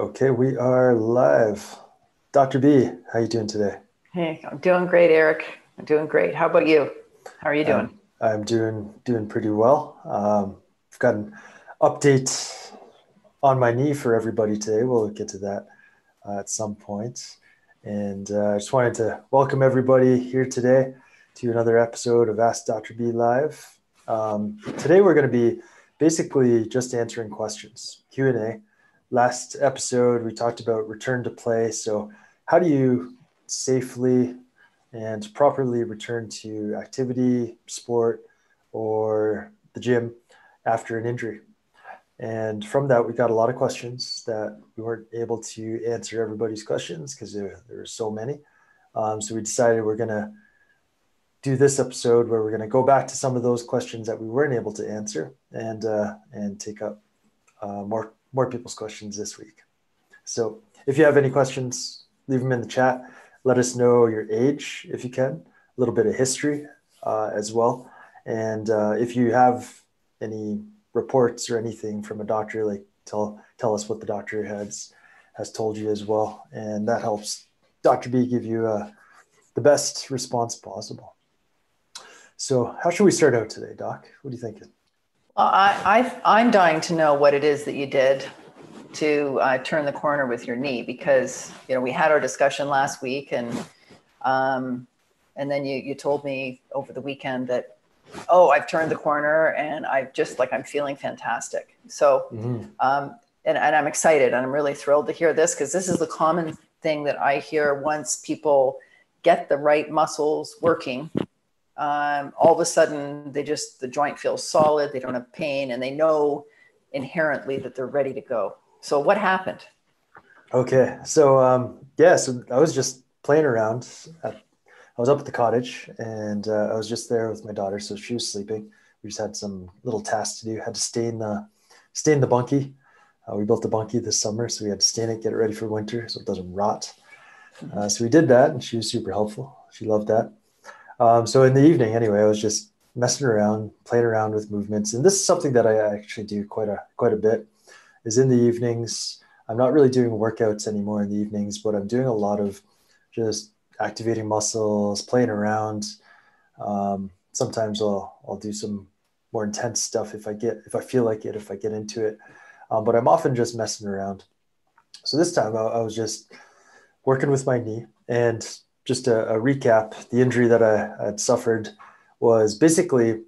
Okay, we are live. Dr. B, how you doing today? Hey, I'm doing great, Eric. I'm doing great. How about you? How are you doing? I'm, I'm doing doing pretty well. Um, I've got an update on my knee for everybody today. We'll get to that uh, at some point. And uh, I just wanted to welcome everybody here today to another episode of Ask Dr. B Live. Um, today we're going to be basically just answering questions, Q and A last episode we talked about return to play. So how do you safely and properly return to activity sport or the gym after an injury? And from that we got a lot of questions that we weren't able to answer everybody's questions because there, there were so many. Um, so we decided we're going to do this episode where we're going to go back to some of those questions that we weren't able to answer and uh, and take up uh, more more people's questions this week. So if you have any questions, leave them in the chat. Let us know your age if you can, a little bit of history uh, as well. And uh, if you have any reports or anything from a doctor, like tell tell us what the doctor has has told you as well, and that helps Dr. B give you uh, the best response possible. So, how should we start out today, Doc? What are you thinking? I, I, am dying to know what it is that you did to uh, turn the corner with your knee because you know we had our discussion last week and um, and then you you told me over the weekend that oh I've turned the corner and I've just like I'm feeling fantastic. So mm-hmm. um, and, and I'm excited and I'm really thrilled to hear this because this is the common thing that I hear once people get the right muscles working um, all of a sudden they just the joint feels solid they don't have pain and they know inherently that they're ready to go. So what happened? Okay so um, yeah so i was just playing around at, i was up at the cottage and uh, i was just there with my daughter so she was sleeping. We just had some little tasks to do. Had to stain the stain the bunkie. Uh, we built the bunkie this summer so we had to stain it get it ready for winter so it doesn't rot. Uh, so we did that and she was super helpful. She loved that um, so in the evening, anyway, I was just messing around, playing around with movements, and this is something that I actually do quite a quite a bit. Is in the evenings. I'm not really doing workouts anymore in the evenings, but I'm doing a lot of just activating muscles, playing around. Um, sometimes I'll I'll do some more intense stuff if I get if I feel like it, if I get into it. Um, but I'm often just messing around. So this time I, I was just working with my knee and just a, a, recap, the injury that I had suffered was basically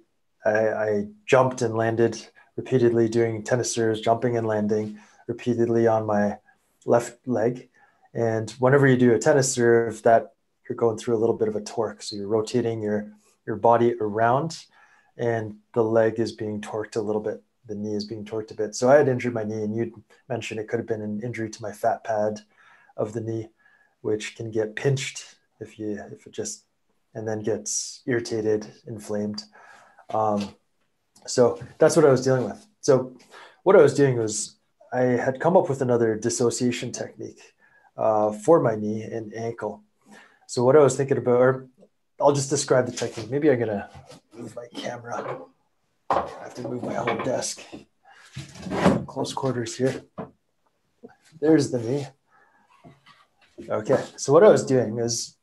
I, I, jumped and landed repeatedly doing tennis serves, jumping and landing repeatedly on my left leg. And whenever you do a tennis serve, that you're going through a little bit of a torque. So you're rotating your your body around, and the leg is being torqued a little bit. The knee is being torqued a bit. So I had injured my knee, and you'd mentioned it could have been an injury to my fat pad of the knee, which can get pinched if you if it just and then gets irritated, inflamed. Um, so that's what I was dealing with. So what I was doing was I had come up with another dissociation technique uh, for my knee and ankle. So what I was thinking about, or I'll just describe the technique. Maybe I'm gonna move my camera. I have to move my whole desk. Close quarters here. There's the knee. Okay, so what I was doing is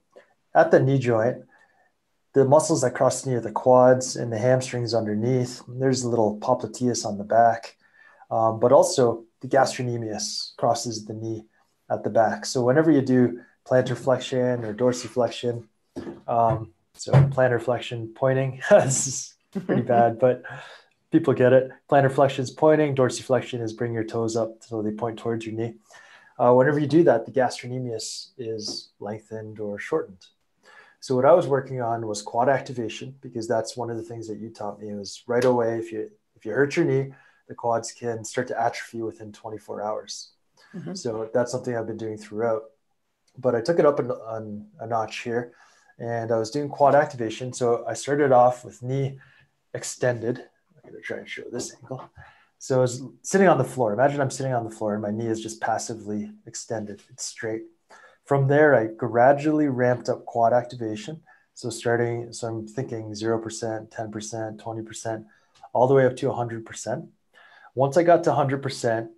at the knee joint, the muscles that cross the knee are the quads and the hamstrings underneath. There's a little popliteus on the back, um, but also the gastrocnemius crosses the knee at the back. So whenever you do plantar flexion or dorsiflexion, um, so plantar flexion pointing, this is pretty bad, but people get it. Plantar flexion is pointing, dorsiflexion is bring your toes up so they point towards your knee. Uh, whenever you do that, the gastrocnemius is lengthened or shortened. So what I was working on was quad activation because that's one of the things that you taught me was right away if you if you hurt your knee, the quads can start to atrophy within 24 hours. Mm-hmm. So that's something I've been doing throughout. But I took it up on a notch here and I was doing quad activation. So I started off with knee extended. I'm going to try and show this angle. So I was sitting on the floor. Imagine I'm sitting on the floor and my knee is just passively extended. It's straight. From there, I gradually ramped up quad activation. So starting, so I'm thinking 0%, 10%, 20%, all the way up to 100%. Once I got to 100%,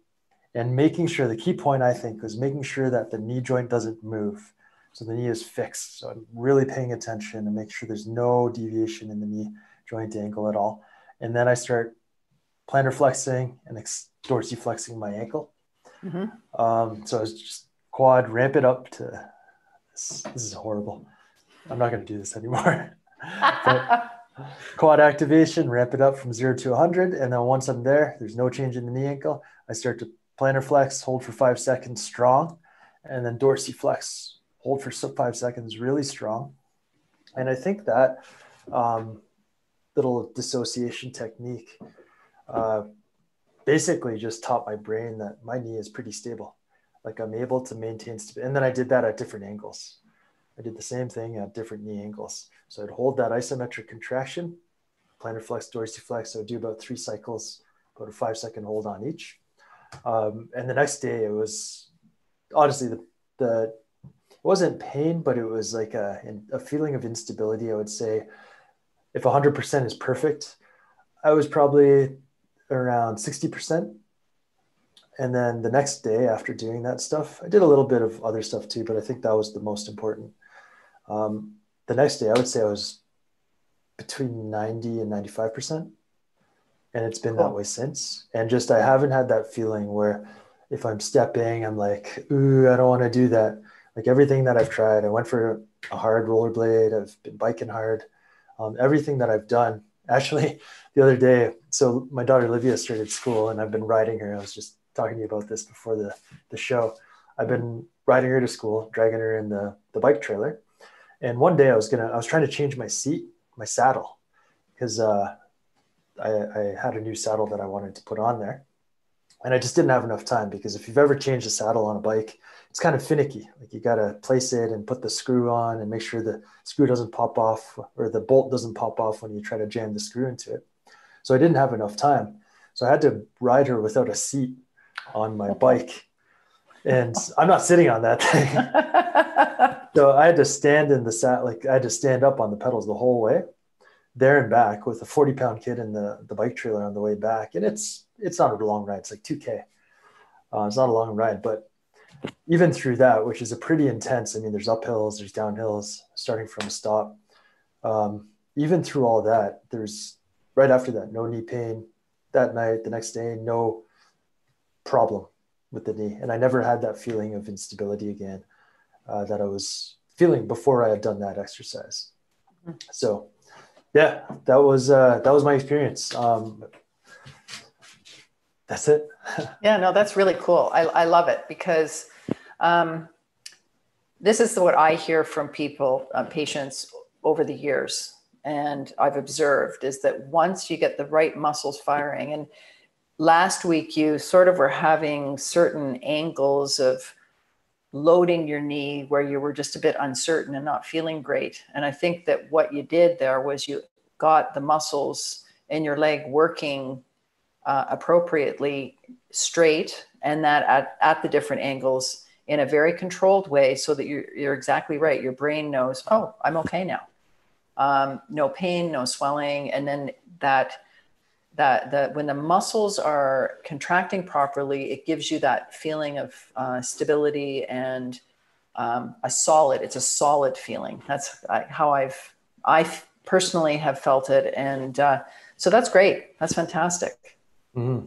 and making sure the key point I think was making sure that the knee joint doesn't move. So the knee is fixed. So I'm really paying attention and make sure there's no deviation in the knee joint angle at all. And then I start plantar flexing and ex- dorsiflexing my ankle. Mm-hmm. Um, so I was just quad, ramp it up to this, this is horrible. I'm not going to do this anymore. quad activation, ramp it up from zero to 100. And then once I'm there, there's no change in the knee ankle. I start to plantar flex, hold for five seconds strong, and then dorsiflex, hold for five seconds really strong. And I think that um, little dissociation technique uh, basically just taught my brain that my knee is pretty stable. Like I'm able to maintain, and then I did that at different angles. I did the same thing at different knee angles. So I'd hold that isometric contraction, plantar flex, dorsiflex. So I'd do about three cycles, about a five second hold on each. Um, and the next day it was honestly the, the it wasn't pain, but it was like a, a feeling of instability. I would say if 100% is perfect, I was probably around 60%. And then the next day after doing that stuff, I did a little bit of other stuff too, but I think that was the most important. Um, the next day, I would say I was between 90 and 95%. And it's been cool. that way since. And just, I haven't had that feeling where if I'm stepping, I'm like, ooh, I don't want to do that. Like everything that I've tried, I went for a hard rollerblade, I've been biking hard. Um, everything that I've done, actually, the other day, so my daughter Olivia started school and I've been riding her. I was just talking to you about this before the, the show. I've been riding her to school, dragging her in the, the bike trailer. And one day I was gonna, I was trying to change my seat, my saddle, because uh, I, I had a new saddle that I wanted to put on there. And I just didn't have enough time because if you've ever changed a saddle on a bike, it's kind of finicky. Like you got to place it and put the screw on and make sure the screw doesn't pop off or the bolt doesn't pop off when you try to jam the screw into it. So I didn't have enough time. So I had to ride her without a seat on my bike. And I'm not sitting on that thing. so I had to stand in the sat, like I had to stand up on the pedals the whole way there and back with a 40 pound kid in the, the bike trailer on the way back. And it's, it's not a long ride. It's like 2K. Uh, it's not a long ride, but even through that, which is a pretty intense, I mean, there's uphills, there's downhills, starting from a stop. Um, even through all that, there's right after that, no knee pain that night, the next day, no problem with the knee. And I never had that feeling of instability again uh, that I was feeling before I had done that exercise. Mm-hmm. So, yeah, that was uh, that was my experience. Um, that's it. yeah, no, that's really cool. I, I love it because um, this is what I hear from people, uh, patients over the years, and I've observed is that once you get the right muscles firing, and last week you sort of were having certain angles of loading your knee where you were just a bit uncertain and not feeling great. And I think that what you did there was you got the muscles in your leg working uh, appropriately straight and that at, at the different angles in a very controlled way so that you're, you're exactly right. Your brain knows, oh, I'm okay now. Um, no pain, no swelling. And then that, that, that when the muscles are contracting properly, it gives you that feeling of uh, stability and um, a solid, it's a solid feeling. That's how I've, I personally have felt it. And uh, so that's great. That's fantastic. Mm-hmm.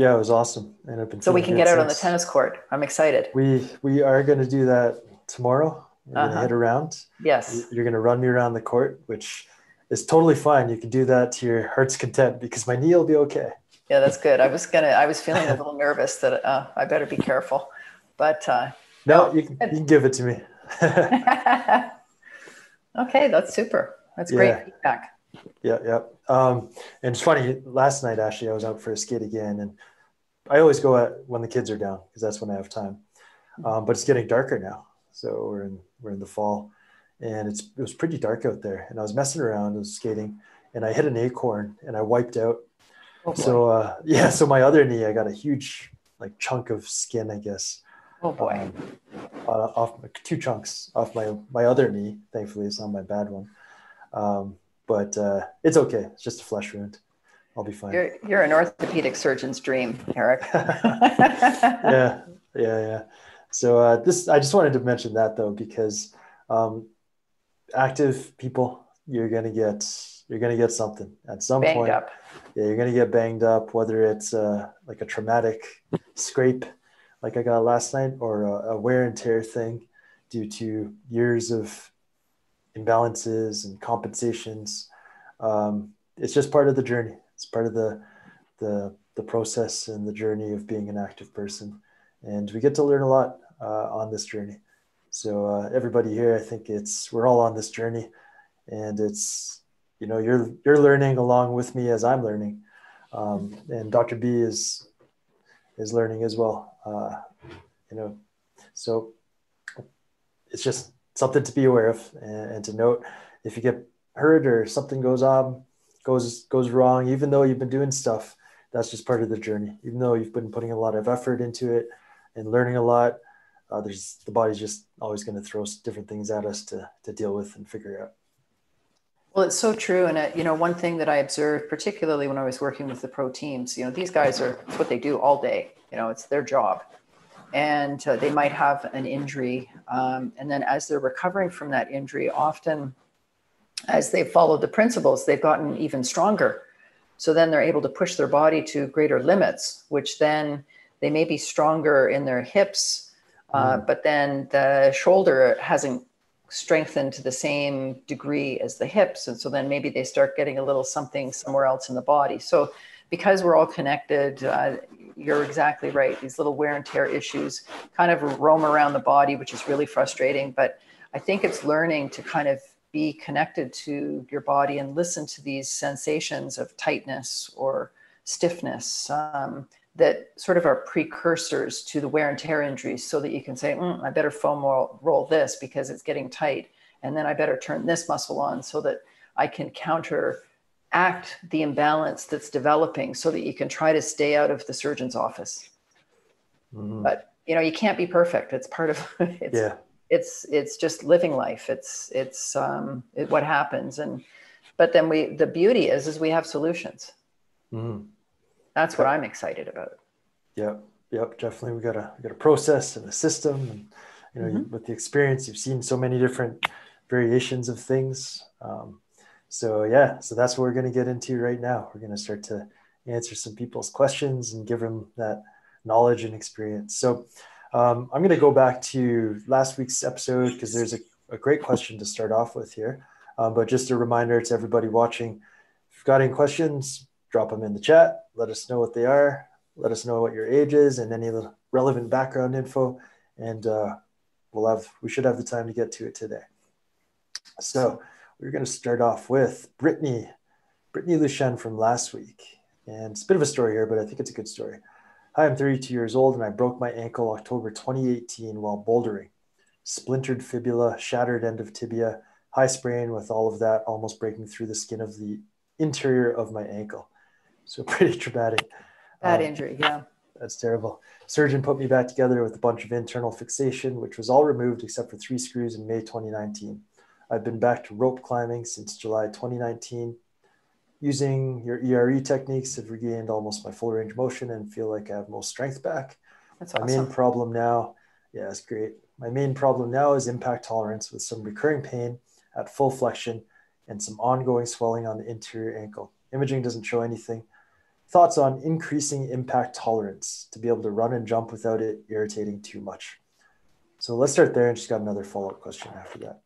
Yeah, it was awesome, and I've been so we can get out on the tennis court. I'm excited. We we are going to do that tomorrow. We're uh-huh. going to hit around. Yes, you're going to run me around the court, which is totally fine. You can do that to your heart's content because my knee will be okay. Yeah, that's good. I was gonna. I was feeling a little nervous that uh, I better be careful, but uh, no, you, can, you can give it to me. okay, that's super. That's great yeah. feedback. Yeah, yeah. Um, and it's funny. Last night, actually, I was out for a skate again, and I always go at when the kids are down because that's when I have time. Um, but it's getting darker now, so we're in we're in the fall, and it's it was pretty dark out there. And I was messing around, I was skating, and I hit an acorn, and I wiped out. Oh so uh, yeah, so my other knee, I got a huge like chunk of skin, I guess. Oh boy. Um, off two chunks off my my other knee. Thankfully, it's not my bad one. Um, but uh, it's okay. It's just a flesh wound. I'll be fine. You're, you're an orthopedic surgeon's dream, Eric. yeah, yeah, yeah. So uh, this, I just wanted to mention that though, because um, active people, you're gonna get, you're gonna get something at some Banged point. up. Yeah, you're gonna get banged up, whether it's uh, like a traumatic scrape, like I got last night, or a, a wear and tear thing due to years of imbalances and compensations. Um, it's just part of the journey. It's part of the the the process and the journey of being an active person, and we get to learn a lot uh, on this journey. So uh, everybody here, I think it's we're all on this journey, and it's you know you're you're learning along with me as I'm learning, um, and Dr. B is is learning as well. Uh, you know, so it's just something to be aware of and, and to note if you get hurt or something goes on goes goes wrong even though you've been doing stuff that's just part of the journey even though you've been putting a lot of effort into it and learning a lot uh, there's the body's just always going to throw different things at us to to deal with and figure out Well, it's so true. And, uh, you know, one thing that I observed, particularly when I was working with the pro teams, you know, these guys are, it's what they do all day. You know, it's their job. And uh, they might have an injury. Um, and then as they're recovering from that injury, often as they've followed the principles, they've gotten even stronger. So then they're able to push their body to greater limits, which then they may be stronger in their hips, uh, but then the shoulder hasn't strengthened to the same degree as the hips. And so then maybe they start getting a little something somewhere else in the body. So because we're all connected, uh, you're exactly right. These little wear and tear issues kind of roam around the body, which is really frustrating. But I think it's learning to kind of be connected to your body and listen to these sensations of tightness or stiffness um, that sort of are precursors to the wear and tear injuries so that you can say, mm, I better foam roll, roll this because it's getting tight. And then I better turn this muscle on so that I can counteract the imbalance that's developing so that you can try to stay out of the surgeon's office. Mhm. But you know, you can't be perfect. It's part of it's yeah it's it's just living life it's it's um it, what happens and but then we the beauty is is we have solutions Mhm. That's what i'm excited about Yep, yep, definitely. We got a we got a process and a system, and you know, you, with the experience, you've seen so many different variations of things. Um, so yeah, so that's what we're going to get into right now. We're going to start to answer some people's questions and give them that knowledge and experience. So um, I'm going to go back to last week's episode because there's a, a great question to start off with here. Um, but just a reminder to everybody watching, if you've got any questions, drop them in the chat. Let us know what they are. Let us know what your age is and any relevant background info. And uh, we'll have we should have the time to get to it today. So we're going to start off with brittany brittany lucian from last week. And it's a bit of a story here but i think it's a good story. Hi i'm 32 years old and i broke my ankle october 2018 while bouldering. Splintered fibula shattered end of tibia high sprain with all of that almost breaking through the skin of the interior of my ankle so pretty traumatic bad Um, injury yeah that's terrible. Surgeon put me back together with a bunch of internal fixation, which was all removed except for three screws in May 2019. I've been back to rope climbing since July 2019. Using your ERE techniques, have regained almost my full range of motion and feel like I have most strength back. that's My awesome main problem now, yeah, it's great. My main problem now is impact tolerance with some recurring pain at full flexion and some ongoing swelling on the interior ankle. Imaging doesn't show anything. Thoughts on increasing impact tolerance to be able to run and jump without it irritating too much. So let's start there and just got another follow up question after that.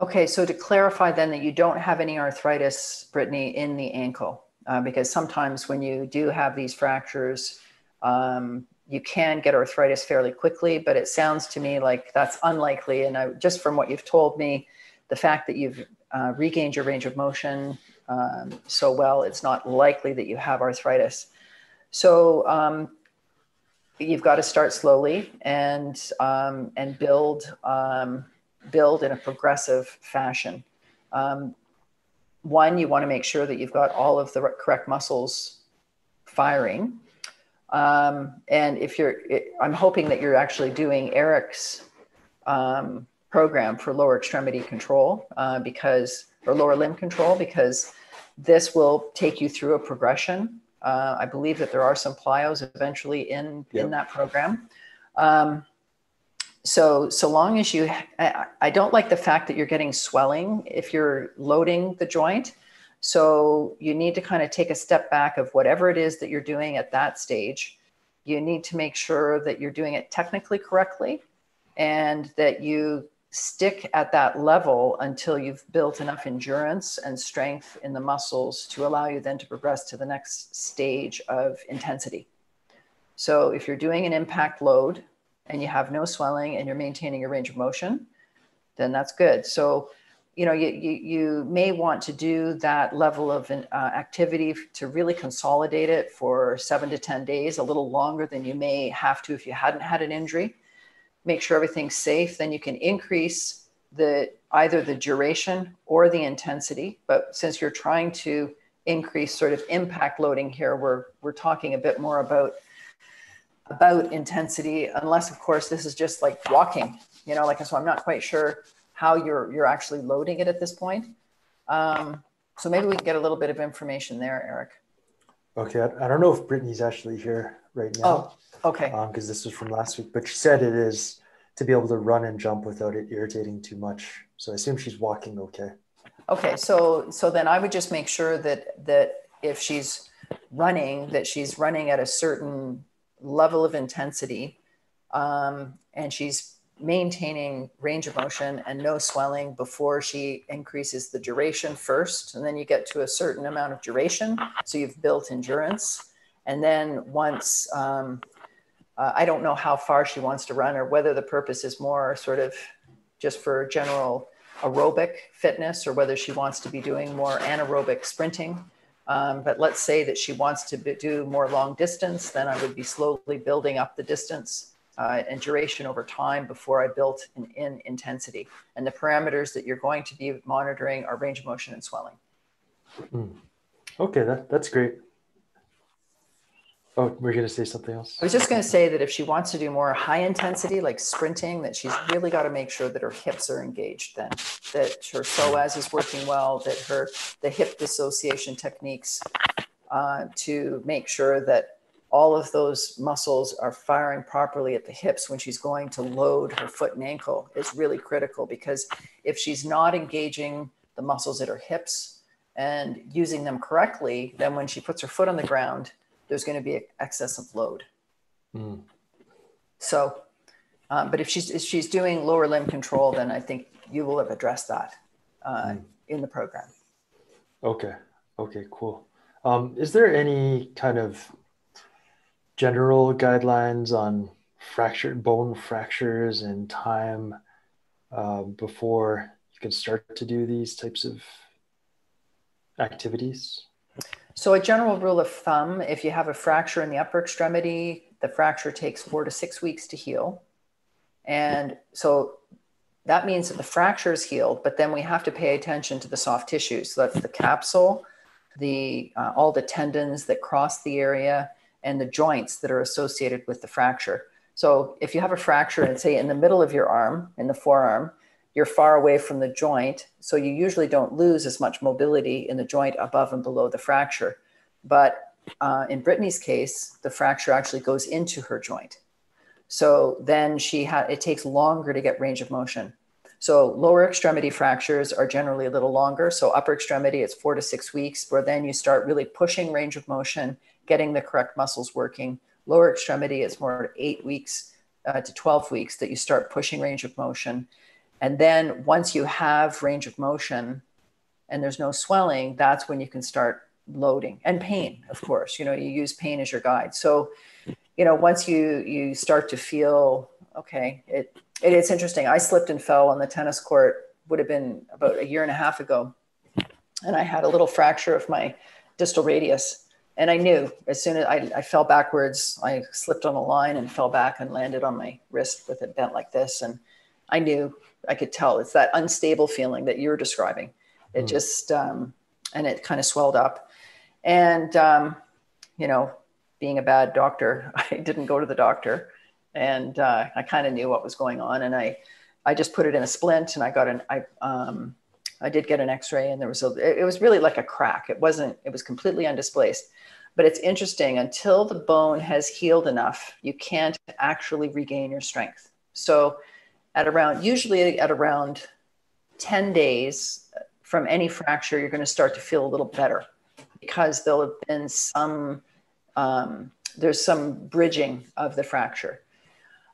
okay so to clarify then that you don't have any arthritis brittany in the ankle uh, because sometimes when you do have these fractures um, you can get arthritis fairly quickly but it sounds to me like that's unlikely and I, just from what you've told me the fact that you've uh, regained your range of motion um, so well, it's not likely that you have arthritis. So um, you've got to start slowly and um, and build um, build in a progressive fashion. Um, one, you want to make sure that you've got all of the correct muscles firing. Um, and if you're, I'm hoping that you're actually doing Eric's program for lower extremity control uh, because or lower limb control because this will take you through a progression. Uh, I believe that there are some plyos eventually in yep. in that program. Um, so so long as you, I, I don't like the fact that you're getting swelling if you're loading the joint. So you need to kind of take a step back of whatever it is that you're doing at that stage. You need to make sure that you're doing it technically correctly and that you stick at that level until you've built enough endurance and strength in the muscles to allow you then to progress to the next stage of intensity. So if you're doing an impact load and you have no swelling and you're maintaining your range of motion, then that's good. So, you know, you, you, you may want to do that level of uh, activity to really consolidate it for seven to 10 days, a little longer than you may have to if you hadn't had an injury make sure everything's safe, then you can increase the either the duration or the intensity. But since you're trying to increase sort of impact loading here, we're we're talking a bit more about about intensity, unless of course this is just like walking, you know, like so I'm not quite sure how you're you're actually loading it at this point. Um, so maybe we can get a little bit of information there, Eric. Okay, I, I don't know if Brittany's actually here right now. Oh, Okay. Because um, this was from last week, but she said it is to be able to run and jump without it irritating too much. So I assume she's walking okay. Okay, so so then I would just make sure that that if she's running, that she's running at a certain level of intensity, um, and she's maintaining range of motion and no swelling before she increases the duration first, and then you get to a certain amount of duration, so you've built endurance, and then once um, uh, I don't know how far she wants to run or whether the purpose is more sort of just for general aerobic fitness or whether she wants to be doing more anaerobic sprinting. Um, but let's say that she wants to do more long distance, then I would be slowly building up the distance uh, and duration over time before I built an in intensity. And the parameters that you're going to be monitoring are range of motion and swelling. Mm. Okay, that, that's great. Oh, we're going to say something else. I was just going to say that if she wants to do more high intensity, like sprinting, that she's really got to make sure that her hips are engaged. Then that her psoas is working well, that her the hip dissociation techniques uh, to make sure that all of those muscles are firing properly at the hips when she's going to load her foot and ankle is really critical because if she's not engaging the muscles at her hips and using them correctly, then when she puts her foot on the ground there's going to be excess of load. Mm. So, um, but if she's if she's doing lower limb control, then I think you will have addressed that uh, mm. in the program. Okay. Okay. Cool. Um, is there any kind of general guidelines on fractured bone fractures and time uh, before you can start to do these types of activities? So, a general rule of thumb if you have a fracture in the upper extremity, the fracture takes four to six weeks to heal. And so that means that the fracture is healed, but then we have to pay attention to the soft tissues. So that's the capsule, the uh, all the tendons that cross the area, and the joints that are associated with the fracture. So if you have a fracture, and say in the middle of your arm, in the forearm, you're far away from the joint. So you usually don't lose as much mobility in the joint above and below the fracture. But uh, in Brittany's case, the fracture actually goes into her joint. So then she had, it takes longer to get range of motion. So lower extremity fractures are generally a little longer. So upper extremity, it's four to six weeks, where then you start really pushing range of motion, getting the correct muscles working. Lower extremity, it's more eight weeks uh, to 12 weeks that you start pushing range of motion. And then once you have range of motion and there's no swelling, that's when you can start loading and pain, of course. You know, you use pain as your guide. So, you know, once you you start to feel okay, it, it it's interesting. I slipped and fell on the tennis court would have been about a year and a half ago, and I had a little fracture of my distal radius. And I knew as soon as I, I fell backwards, I slipped on a line and fell back and landed on my wrist with it bent like this. And I knew I could tell it's that unstable feeling that you're describing. It mm. just, um, and it kind of swelled up. And, um, you know, being a bad doctor, I didn't go to the doctor and uh, I kind of knew what was going on. And I, I just put it in a splint and I got an, I, um, I did get an X-ray, and there was a. It was really like a crack. It wasn't. It was completely undisplaced. But it's interesting. Until the bone has healed enough, you can't actually regain your strength. So, at around usually at around ten days from any fracture, you're going to start to feel a little better because there'll have been some. Um, there's some bridging of the fracture.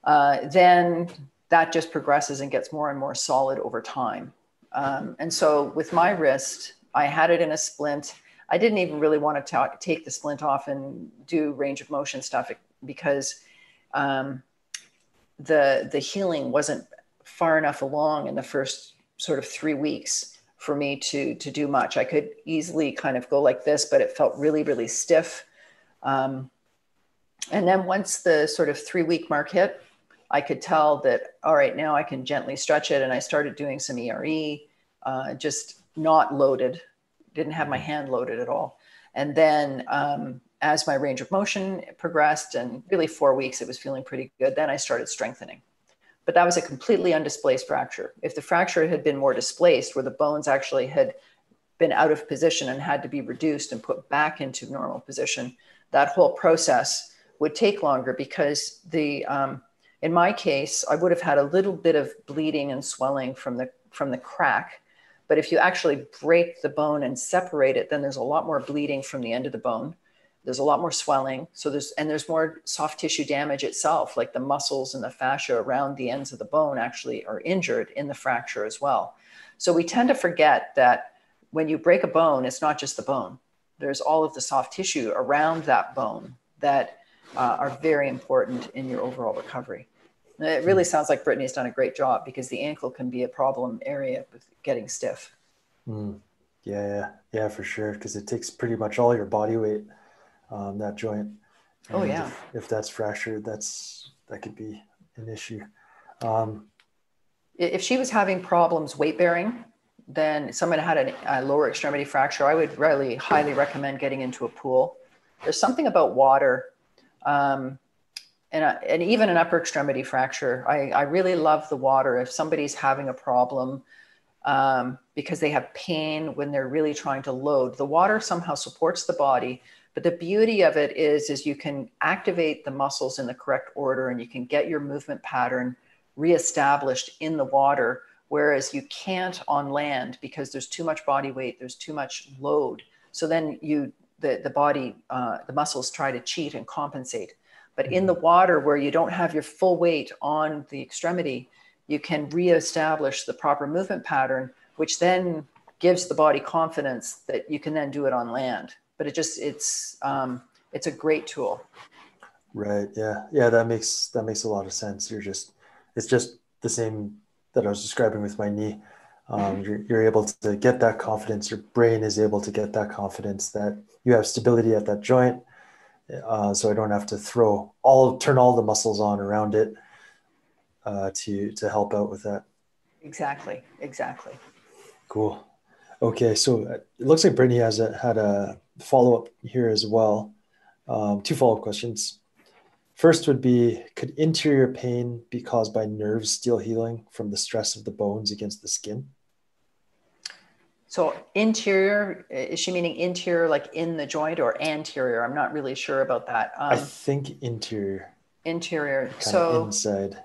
Uh, then that just progresses and gets more and more solid over time. Um, and so with my wrist, I had it in a splint. I didn't even really want to talk, take the splint off and do range of motion stuff because um, the the healing wasn't far enough along in the first sort of three weeks for me to to do much. I could easily kind of go like this, but it felt really really stiff. Um, and then once the sort of three week mark hit, I could tell that, all right, now I can gently stretch it. And I started doing some ERE, uh, just not loaded, didn't have my mm-hmm. hand loaded at all. And then um, as my range of motion progressed, and really four weeks, it was feeling pretty good, then I started strengthening. But that was a completely undisplaced fracture. If the fracture had been more displaced, where the bones actually had been out of position and had to be reduced and put back into normal position, that whole process would take longer because the um, in my case, I would have had a little bit of bleeding and swelling from the from the crack. But if you actually break the bone and separate it, then there's a lot more bleeding from the end of the bone. There's a lot more swelling. So there's and there's more soft tissue damage itself, like the muscles and the fascia around the ends of the bone actually are injured in the fracture as well. So we tend to forget that when you break a bone, it's not just the bone. There's all of the soft tissue around that bone that uh, are very important in your overall recovery. It really sounds like Brittany's done a great job because the ankle can be a problem area with getting stiff. Mm. Yeah, yeah, yeah, for sure. Because it takes pretty much all your body weight, um, that joint. Oh, and oh yeah. If, if, that's fractured, that's that could be an issue. Um, if she was having problems weight bearing, then someone had a, a lower extremity fracture, I would really highly recommend getting into a pool. There's something about water um, and, uh, and even an upper extremity fracture. I, I really love the water. If somebody's having a problem um, because they have pain when they're really trying to load, the water somehow supports the body. But the beauty of it is, is you can activate the muscles in the correct order and you can get your movement pattern reestablished in the water, whereas you can't on land because there's too much body weight, there's too much load. So then you the, the body, uh, the muscles try to cheat and compensate. But in the mm-hmm. water where you don't have your full weight on the extremity, you can reestablish the proper movement pattern, which then gives the body confidence that you can then do it on land. But it just it's um, it's a great tool. Right. Yeah. Yeah. That makes that makes a lot of sense. You're just it's just the same that I was describing with my knee. Um, mm-hmm. you're, you're able to get that confidence. Your brain is able to get that confidence that you have stability at that joint. Uh, so I don't have to throw all, turn all the muscles on around it uh, to, to help out with that. Exactly. Exactly. Cool. Okay. So it looks like Brittany has a, had a follow up here as well. Um, two follow up questions. First would be Could interior pain be caused by nerves still healing from the stress of the bones against the skin? So interior, is she meaning interior like in the joint or anterior? I'm not really sure about that. Um, I think interior. Interior. So inside.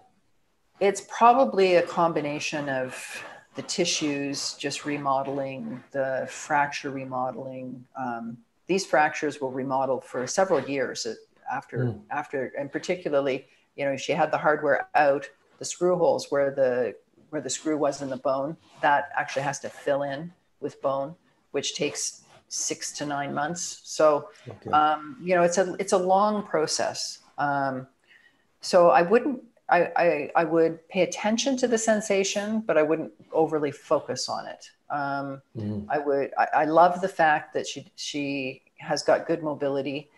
It's probably a combination of the tissues just remodeling, the fracture remodeling. Um, these fractures will remodel for several years after, mm. after, and particularly, you know, she had the hardware out, the screw holes where the where the screw was in the bone, that actually has to fill in with bone, which takes six to nine months. So, okay. um, you know, it's a it's a long process. Um, so I wouldn't. I, I, I would pay attention to the sensation, but I wouldn't overly focus on it. Um, mm. I would. I, I, love the fact that she she has got good mobility.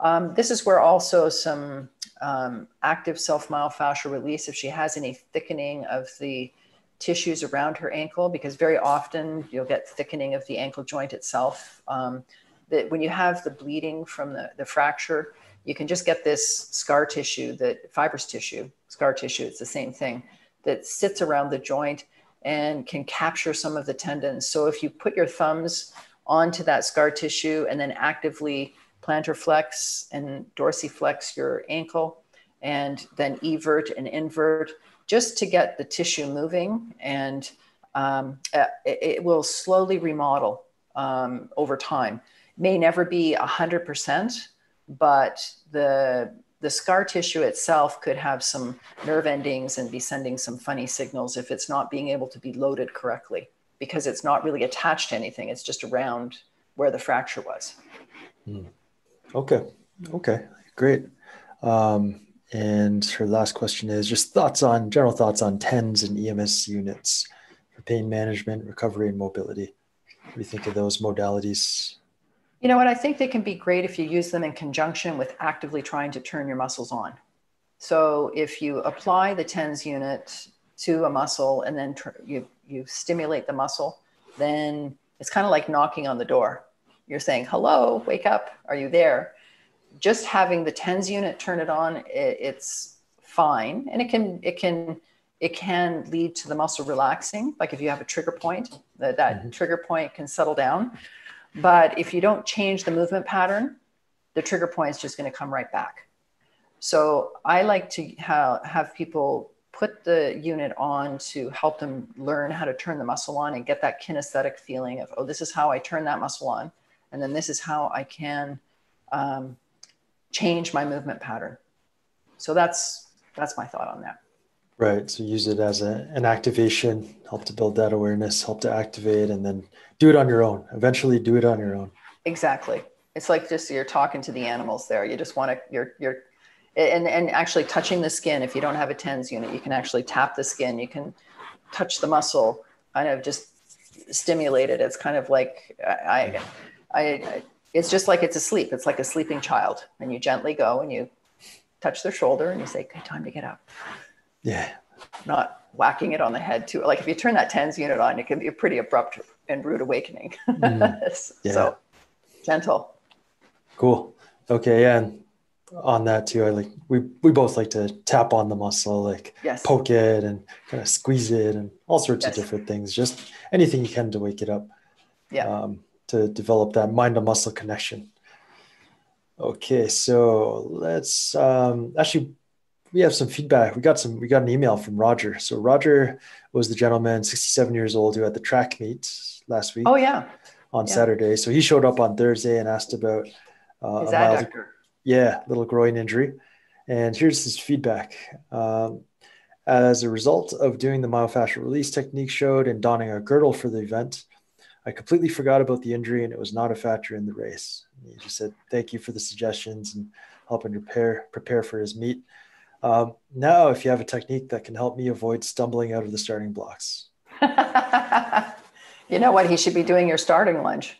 Um, this is where also some um, active self myofascial release, if she has any thickening of the tissues around her ankle because very often you'll get thickening of the ankle joint itself. Um, that when you have the bleeding from the, the fracture, you can just get this scar tissue that fibrous tissue, scar tissue, it's the same thing that sits around the joint. and can capture some of the tendons. So if you put your thumbs onto that scar tissue and then actively plantar flex and dorsiflex your ankle, and then evert and invert, just to get the tissue moving, and um, uh, it, it, will slowly remodel um, over time. May never be 100%, but the the scar tissue itself could have some nerve endings and be sending some funny signals if it's not being able to be loaded correctly because it's not really attached to anything. It's just around where the fracture was. Hmm. Okay. Okay. Great. Um, and her last question is just thoughts on general thoughts on TENS and EMS units for pain management, recovery, and mobility. What do you think of those modalities? You know what? I think they can be great if you use them in conjunction with actively trying to turn your muscles on. So if you apply the TENS unit to a muscle and then tr- you, you stimulate the muscle, then it's kind of like knocking on the door. You're saying, hello, wake up, are you there? Just having the TENS unit turn it on, it, it's fine. And it can, it can, it can lead to the muscle relaxing. Like if you have a trigger point, that, that mm-hmm. trigger point can settle down. But if you don't change the movement pattern, the trigger point is just going to come right back. So I like to ha- have people put the unit on to help them learn how to turn the muscle on and get that kinesthetic feeling of, oh, this is how I turn that muscle on. And then this is how I can um, change my movement pattern. So that's that's my thought on that. Right. So use it as a, an activation, help to build that awareness, help to activate, and then do it on your own. Eventually, do it on your own. Exactly. It's like just you're talking to the animals there. You just want to you're you're and and actually touching the skin. If you don't have a tens unit, you can actually tap the skin. You can touch the muscle, kind of just stimulate it. It's kind of like I I, I it's just like it's asleep. It's like a sleeping child, and you gently go and you touch their shoulder and you say, "Good time to get up." Yeah. Not whacking it on the head too. Like if you turn that tens unit on, it can be a pretty abrupt and rude awakening. Mm. yeah. So gentle. Cool. Okay. Yeah. And on that too, I like we we both like to tap on the muscle, like yes. poke it and kind of squeeze it and all sorts yes. of different things. Just anything you can to wake it up. Yeah. Um, to develop that mind to muscle connection. Okay, so let's um, actually we have some feedback. We got some. We got an email from Roger. So Roger was the gentleman, 67 years old, who had the track meet last week. Oh yeah. On yeah. Saturday, so he showed up on Thursday and asked about uh, his adductor. Yeah, little groin injury. And here's his feedback. Um, as a result of doing the myofascial release technique showed and donning a girdle for the event, I completely forgot about the injury and it was not a factor in the race. He just said, Thank you for the suggestions and helping prepare prepare for his meet. Um, now, if you have a technique that can help me avoid stumbling out of the starting blocks. you know what? He should be doing your starting lunge.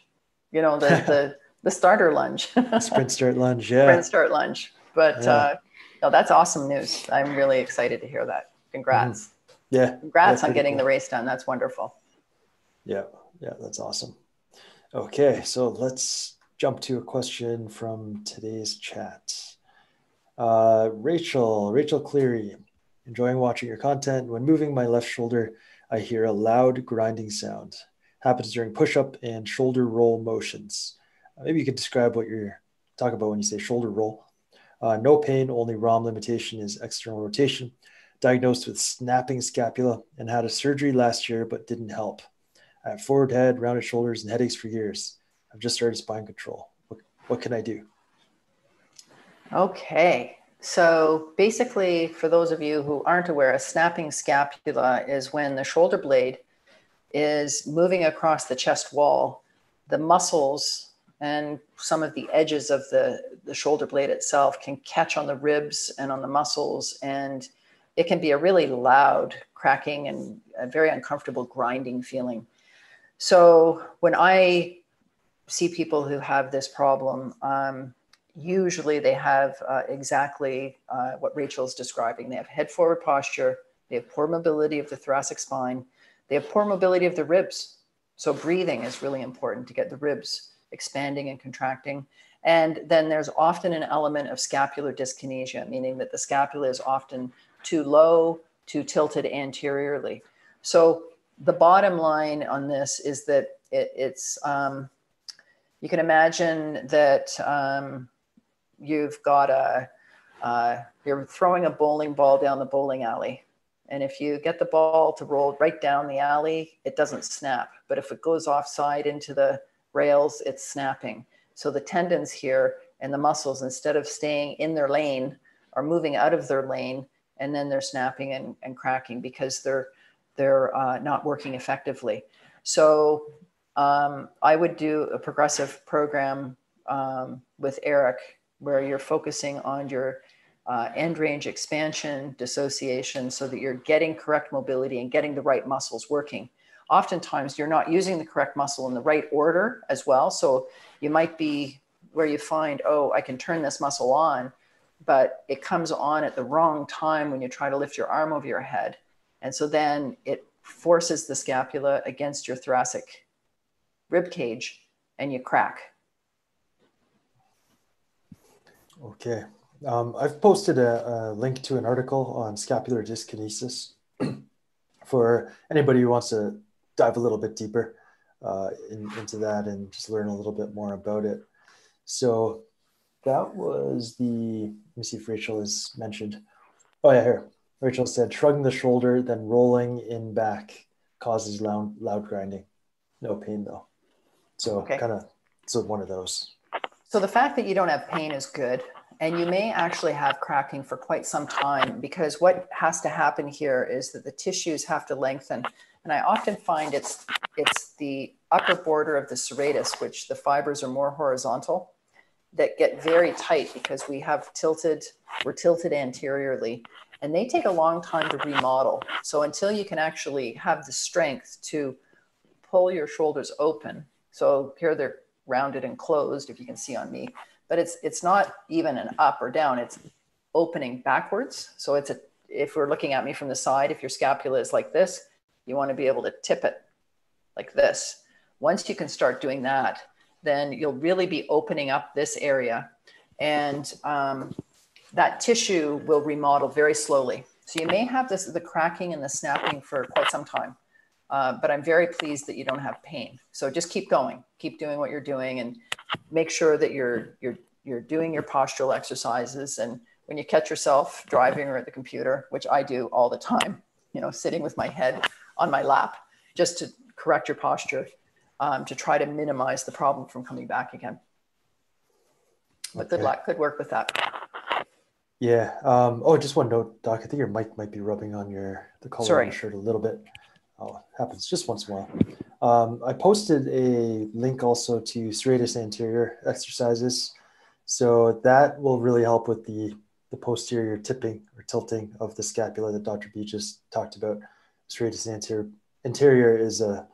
You know, the, the, the starter lunge. Sprint start lunge, yeah. Sprint start lunge. But yeah. uh, no, that's awesome news. I'm really excited to hear that. Congrats. Mm-hmm. Yeah. Congrats on getting cool. the race done. That's wonderful. Yeah. Yeah. That's awesome. Okay. So let's jump to a question from today's chat. Uh, Rachel, Rachel Cleary, enjoying watching your content. When moving my left shoulder, I hear a loud grinding sound. Happens during push up and shoulder roll motions. Uh, maybe you could describe what you're talking about when you say shoulder roll. Uh, no pain, only ROM limitation is external rotation. Diagnosed with snapping scapula and had a surgery last year, but didn't help. I have forward head, rounded shoulders, and headaches for years. I've just started spine control. What, what can I do? Okay. So basically, for those of you who aren't aware, a snapping scapula is when the shoulder blade is moving across the chest wall. The muscles and some of the edges of the, the shoulder blade itself can catch on the ribs and on the muscles, and it can be a really loud cracking and a very uncomfortable grinding feeling. So when I see people who have this problem, um, usually they have uh, exactly uh, what Rachel's describing. They have head forward posture, they have poor mobility of the thoracic spine, they have poor mobility of the ribs. So breathing is really important to get the ribs expanding and contracting. And then there's often an element of scapular dyskinesia, meaning that the scapula is often too low, too tilted anteriorly. So the bottom line on this is that it, it's um, you can imagine that um, you've got a uh, you're throwing a bowling ball down the bowling alley. And if you get the ball to roll right down the alley it doesn't snap. But if it goes offside into the rails it's snapping. So the tendons here and the muscles instead of staying in their lane are moving out of their lane and then they're snapping and, and cracking because they're they're uh, not working effectively. So um, I would do a progressive program um, with Eric where you're focusing on your uh, end range expansion, dissociation, so that you're getting correct mobility and getting the right muscles working. Oftentimes, you're not using the correct muscle in the right order as well. So you might be where you find, oh, I can turn this muscle on, but it comes on at the wrong time when you try to lift your arm over your head. And so then it forces the scapula against your thoracic rib cage and you crack. Okay. Um, I've posted a, a, link to an article on scapular dyskinesis for anybody who wants to dive a little bit deeper uh, in, into that and just learn a little bit more about it. So that was the, let me see if Rachel is mentioned. Oh, yeah, here. Rachel said, shrugging the shoulder, then rolling in back causes loud, loud grinding. No pain though. So okay. kind of, so one of those. So the fact that you don't have pain is good. And you may actually have cracking for quite some time because what has to happen here is that the tissues have to lengthen. And I often find it's it's the upper border of the serratus, which the fibers are more horizontal, that get very tight because we have tilted, we're tilted anteriorly and they take a long time to remodel. So until you can actually have the strength to pull your shoulders open, so here they're rounded and closed, if you can see on me, but it's it's not even an up or down; it's opening backwards. So it's a if we're looking at me from the side, if your scapula is like this, you want to be able to tip it like this. Once you can start doing that, then you'll really be opening up this area. And um, that tissue will remodel very slowly. So you may have this, the cracking and the snapping for quite some time, uh, but I'm very pleased that you don't have pain. So just keep going, keep doing what you're doing and make sure that you're, you're, you're doing your postural exercises. And when you catch yourself driving or at the computer, which I do all the time, you know, sitting with my head on my lap, just to correct your posture, um, to try to minimize the problem from coming back again. But okay. good luck, good work with that. Yeah. Um, oh, just one note, Doc. I think your mic might be rubbing on your the collar Sorry. on your shirt a little bit. Oh, happens just once in a while. Um, I posted a link also to serratus anterior exercises, so that will really help with the the posterior tipping or tilting of the scapula that Dr. B just talked about. Serratus anterior anterior is a,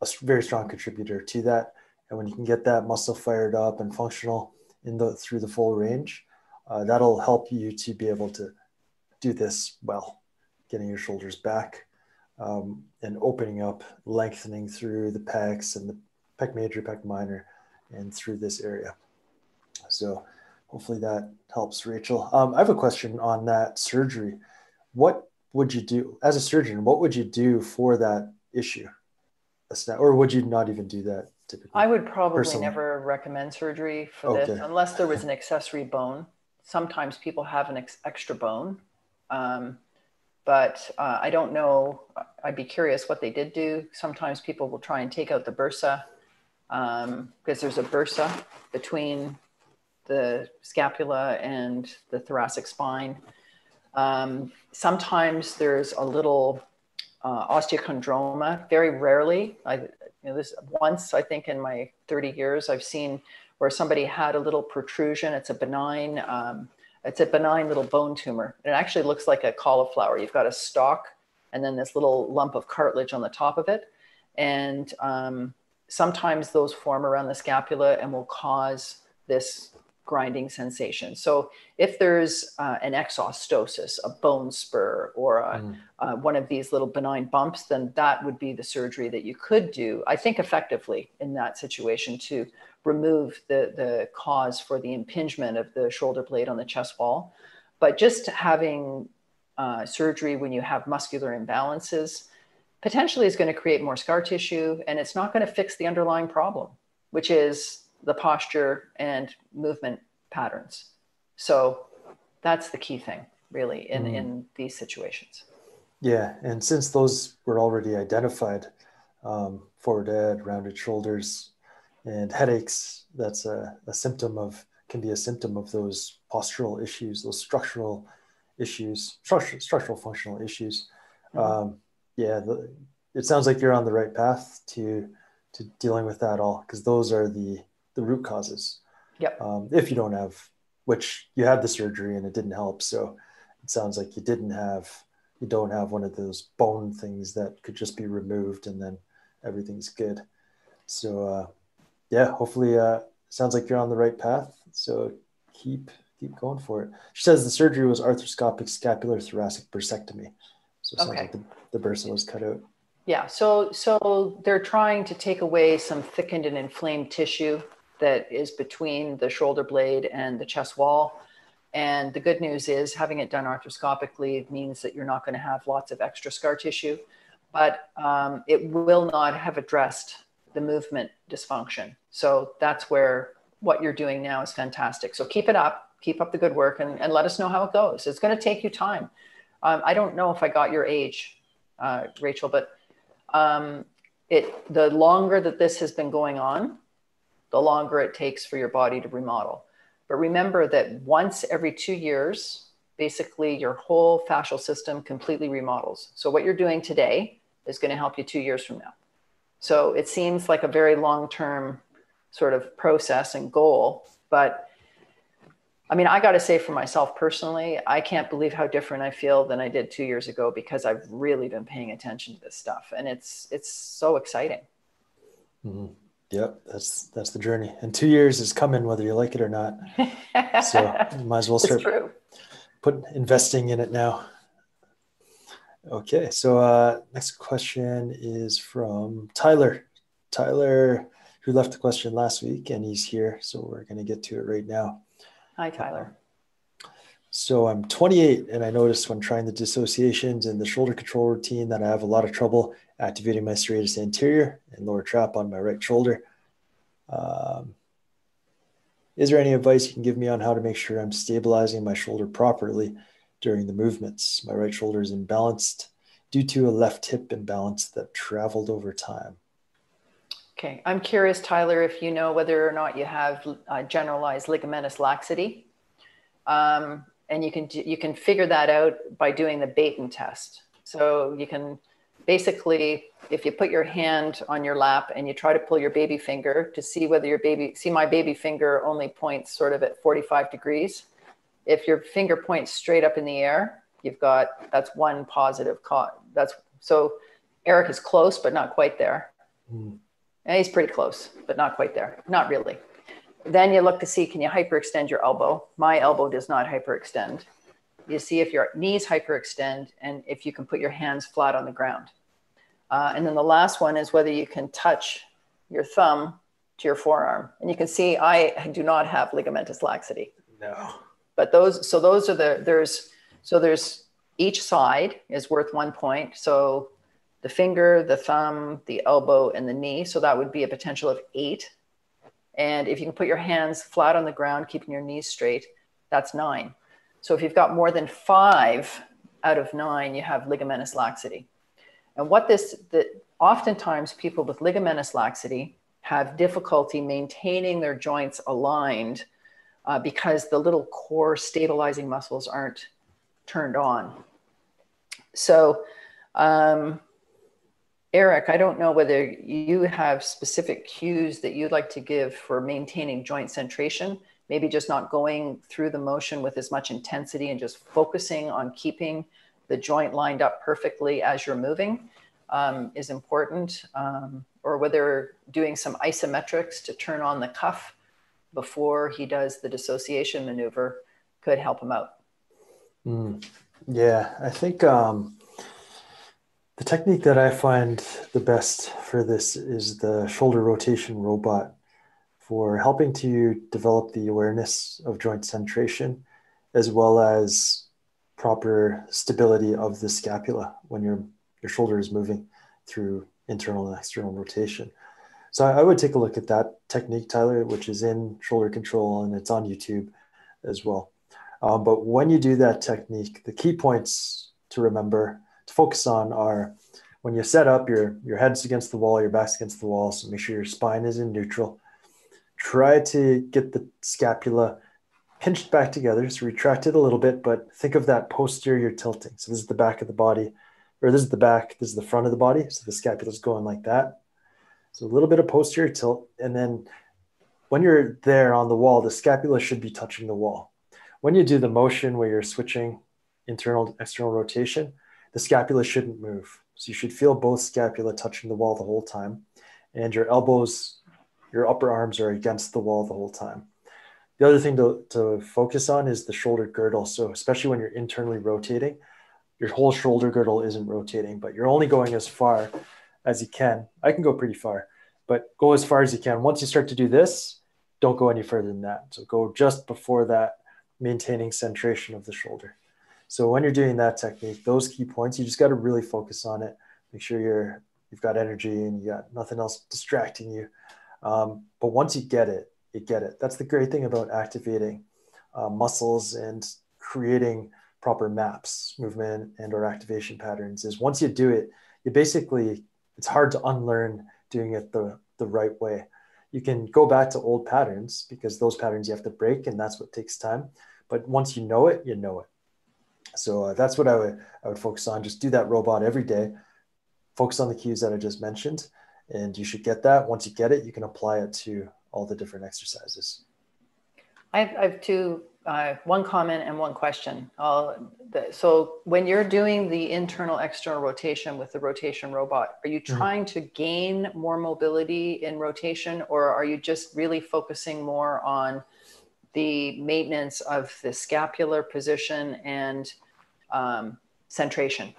a very strong contributor to that, and when you can get that muscle fired up and functional in the through the full range, uh, that'll help you to be able to do this well, getting your shoulders back um, and opening up, lengthening through the pecs and the pec major, pec minor, and through this area. So hopefully that helps, Rachel. Um, I have a question on that surgery. What would you do as a surgeon? What would you do for that issue? Or would you not even do that typically? I would probably personally? never recommend surgery for okay. this unless there was an accessory bone sometimes people have an ex- extra bone. Um, but uh, I don't know. I'd be curious what they did do. Sometimes people will try and take out the bursa because um, there's a bursa between the scapula and the thoracic spine. Um, sometimes there's a little uh, osteochondroma. Very rarely, I you know this once I think in my 30 years I've seen where somebody had a little protrusion. It's a benign, um, it's a benign little bone tumor. It actually looks like a cauliflower. You've got a stalk and then this little lump of cartilage on the top of it. And um, sometimes those form around the scapula and will cause this grinding sensation. So if there's uh, an exostosis, a bone spur, or a, mm. uh, one of these little benign bumps, then that would be the surgery that you could do, I think, effectively in that situation to remove the, the cause for the impingement of the shoulder blade on the chest wall. But just having uh, surgery when you have muscular imbalances, potentially is going to create more scar tissue and it's not going to fix the underlying problem, which is the posture and movement patterns. So that's the key thing, really, in, mm. in these situations. Yeah. And since those were already identified, um, forward head, rounded shoulders, and headaches, that's a, a symptom of, can be a symptom of those postural issues, those structural issues, structural, structural functional issues. Mm-hmm. Um, yeah, the, it sounds like you're on the right path to to dealing with that all because those are the the root causes. Yep. Um, if you don't have, which you had the surgery and it didn't help, so it sounds like you didn't have, you don't have one of those bone things that could just be removed and then everything's good. So uh, yeah, hopefully, uh, sounds like you're on the right path. So keep keep going for it. She says the surgery was arthroscopic scapular thoracic bursectomy. So it sounds okay. like the, the bursa was cut out. Yeah, so so they're trying to take away some thickened and inflamed tissue that is between the shoulder blade and the chest wall. And the good news is having it done arthroscopically means that you're not going to have lots of extra scar tissue, but um, it will not have addressed the movement dysfunction. So that's where what you're doing now is fantastic. So keep it up, keep up the good work, and, and let us know how it goes. It's going to take you time. Um, I don't know if I got your age, uh, Rachel, but um, it the longer that this has been going on, the longer it takes for your body to remodel. But remember that once every two years, basically your whole fascial system completely remodels. So what you're doing today is going to help you two years from now. So it seems like a very long-term sort of process and goal, but I mean, I got to say for myself personally, I can't believe how different I feel than I did two years ago because I've really been paying attention to this stuff, and it's it's so exciting. Mm-hmm. Yep, that's that's the journey, and two years is coming whether you like it or not. so you might as well start put investing in it now. Okay, so uh, next question is from Tyler. Tyler, who left the question last week, and he's here, so we're going to get to it right now. Hi, Tyler. So I'm 28, and I noticed when trying the dissociations and the shoulder control routine that I have a lot of trouble activating my serratus anterior and lower trap on my right shoulder. Um, is there any advice you can give me on how to make sure I'm stabilizing my shoulder properly during the movements? My right shoulder is imbalanced due to a left hip imbalance that traveled over time. Okay, I'm curious, Tyler, if you know whether or not you have uh, generalized ligamentous laxity, um, and you can you can figure that out by doing the Beighton test. So you can basically, if you put your hand on your lap and you try to pull your baby finger to see whether your baby see my baby finger only points sort of at 45 degrees. If your finger points straight up in the air, you've got that's one positive cause. That's so Eric is close but not quite there. Mm. And he's pretty close, but not quite there. Not really. Then you look to see can you hyperextend your elbow? My elbow does not hyperextend. You see if your knees hyperextend and if you can put your hands flat on the ground. Uh, and then the last one is whether you can touch your thumb to your forearm. And you can see I do not have ligamentous laxity. No. But those, so those are the, there's, so there's each side is worth one point. So the finger, the thumb, the elbow, and the knee. So that would be a potential of eight. And if you can put your hands flat on the ground, keeping your knees straight, that's nine. So if you've got more than five out of nine, you have ligamentous laxity. And what this, that oftentimes people with ligamentous laxity have difficulty maintaining their joints aligned uh, because the little core stabilizing muscles aren't turned on. So um, Eric, I don't know whether you have specific cues that you'd like to give for maintaining joint centration, maybe just not going through the motion with as much intensity and just focusing on keeping the joint lined up perfectly as you're moving um, is important, um, or whether doing some isometrics to turn on the cuff before he does the dissociation maneuver could help him out. Mm, yeah, I think um, the technique that I find the best for this is the shoulder rotation robot for helping to develop the awareness of joint centration as well as proper stability of the scapula when your your shoulder is moving. through internal and external rotation. So I, would take a look at that technique, Tyler, which is in shoulder control and it's on YouTube as well. Um, but when you do that technique, the key points to remember to focus on are when you set up, your your head's against the wall, your back's against the wall, so make sure your spine is in neutral. Try to get the scapula pinched back together, so retract it a little bit, but think of that posterior tilting. So this is the back of the body, or this is the back, this is the front of the body. So the scapula is going like that. So a little bit of posterior tilt, and then when you're there on the wall, the scapula should be touching the wall. When you do the motion where you're switching internal external rotation, the scapula shouldn't move. So you should feel both scapula touching the wall the whole time, and your elbows, your upper arms are against the wall the whole time. The other thing to, to focus on is the shoulder girdle. So especially when you're internally rotating, your whole shoulder girdle isn't rotating, but you're only going as far as you can. I can go pretty far, but go as far as you can. Once you start to do this, don't go any further than that. So go just before that, maintaining centration of the shoulder. So when you're doing that technique, those key points, you just got to really focus on it. Make sure you're you've got energy and you got nothing else distracting you. Um, but once you get it, you get it. That's the great thing about activating uh, muscles and creating proper maps, movement and or activation patterns. Is once you do it, you basically it's hard to unlearn doing it the the right way. You can go back to old patterns because those patterns you have to break, and that's what takes time. But once you know it, you know it. So uh, that's what I would I would focus on. Just do that robot every day. Focus on the cues that I just mentioned, and you should get that. Once you get it, you can apply it to all the different exercises. I have, I have two, uh, one comment and one question. The, so when you're doing the internal external rotation with the rotation robot, are you mm-hmm. trying mm-hmm. to gain more mobility in rotation, or are you just really focusing more on the maintenance of the scapular position and um, centration?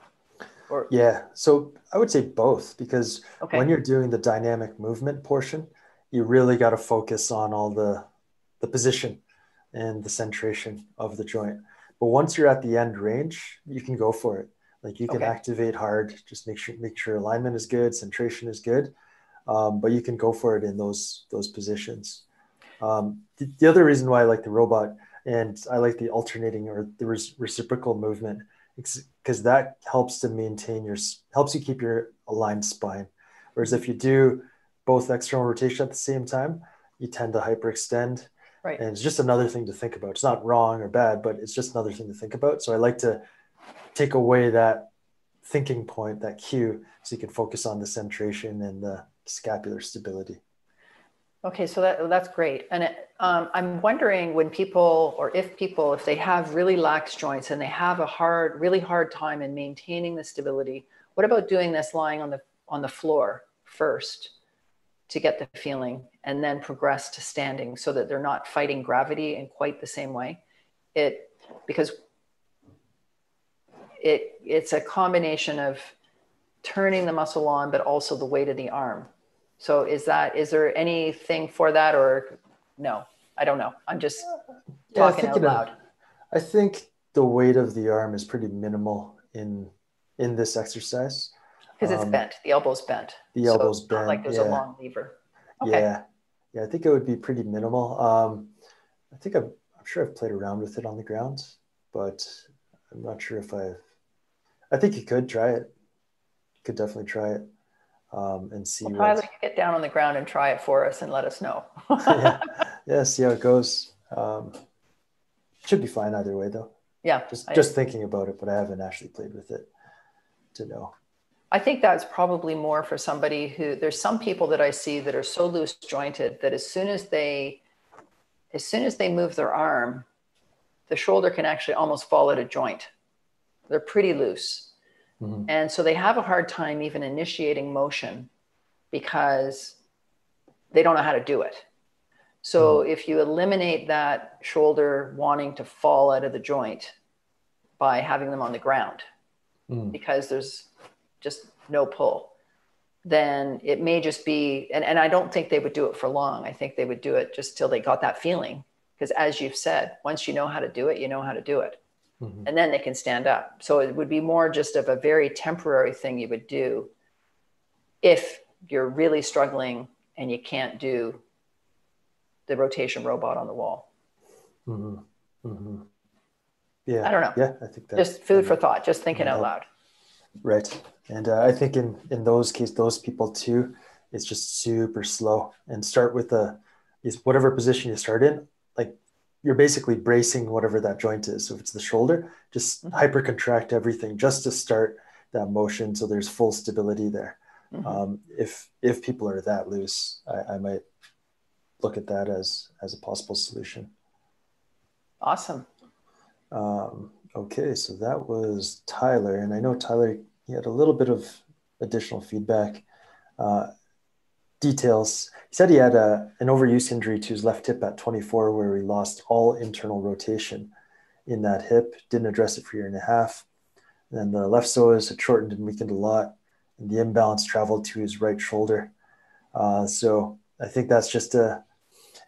Or yeah, so I would say both because okay. when you're doing the dynamic movement portion, you really got to focus on all the the position and the centration of the joint. But once you're at the end range, you can go for it. Like you can okay. activate hard, just make sure make sure alignment is good, centration is good. Um, but you can go for it in those those positions. Um, the, the, other reason why I like the robot and I like the alternating or the reciprocal movement because that helps to maintain your helps you keep your aligned spine. Whereas if you do both external rotation at the same time, you tend to hyperextend. Right. And it's just another thing to think about. It's not wrong or bad, but it's just another thing to think about. So I like to take away that thinking point, that cue, so you can focus on the centration and the scapular stability. Okay, so that, that's great. And it, um, I'm wondering when people, or if people, if they have really lax joints and they have a hard, really hard time in maintaining the stability, what about doing this lying on the on the floor first to get the feeling, and then progress to standing so that they're not fighting gravity in quite the same way? It because it it's a combination of turning the muscle on, but also the weight of the arm so is that is there anything for that or no? I don't know. I'm just yeah, talking out loud. I think the weight of the arm is pretty minimal in in this exercise because it's um, bent. The elbow's bent. The elbow's so bent. like there's yeah. a long lever. Okay. Yeah, yeah. I think it would be pretty minimal. Um, I think I've, I'm sure I've played around with it on the ground, but I'm not sure if I've. I think you could try it. You could definitely try it um, and see. Well, Tyler, get down on the ground and try it for us and let us know. yeah. yeah, see how it goes. Um, should be fine either way, though. Yeah, just I, just thinking about it, but I haven't actually played with it to know. I think that's probably more for somebody who there's some people that I see that are so loose jointed that as soon as they as soon as they move their arm, the shoulder can actually almost fall at a joint. They're pretty loose. Mm-hmm. And so they have a hard time even initiating motion because they don't know how to do it. So mm-hmm. if you eliminate that shoulder wanting to fall out of the joint by having them on the ground mm-hmm. because there's just no pull, then it may just be, and, and I don't think they would do it for long. I think they would do it just till they got that feeling. Because as you've said, once you know how to do it, you know how to do it mm-hmm. and then they can stand up. So it would be more just of a very temporary thing you would do if you're really struggling and you can't do the rotation robot on the wall. Mm-hmm. Mm-hmm. Yeah. I don't know. Yeah, I think that's Just food for thought, just thinking out loud. Right. And uh, I think in, in those cases, those people too, it's just super slow and start with the, is whatever position you start in, like you're basically bracing whatever that joint is. So if it's the shoulder, just mm-hmm. hyper contract everything just to start that motion. So there's full stability there. Mm-hmm. Um, if, if people are that loose, I, I might look at that as, as a possible solution. Awesome. Um, okay, so that was Tyler, and I know Tyler he had a little bit of additional feedback. Uh, details. He said he had a, an overuse injury to his left hip at 24, where he lost all internal rotation in that hip. Didn't address it for a year and a half. And then the left psoas had shortened and weakened a lot, and the imbalance traveled to his right shoulder. Uh, so I think that's just a,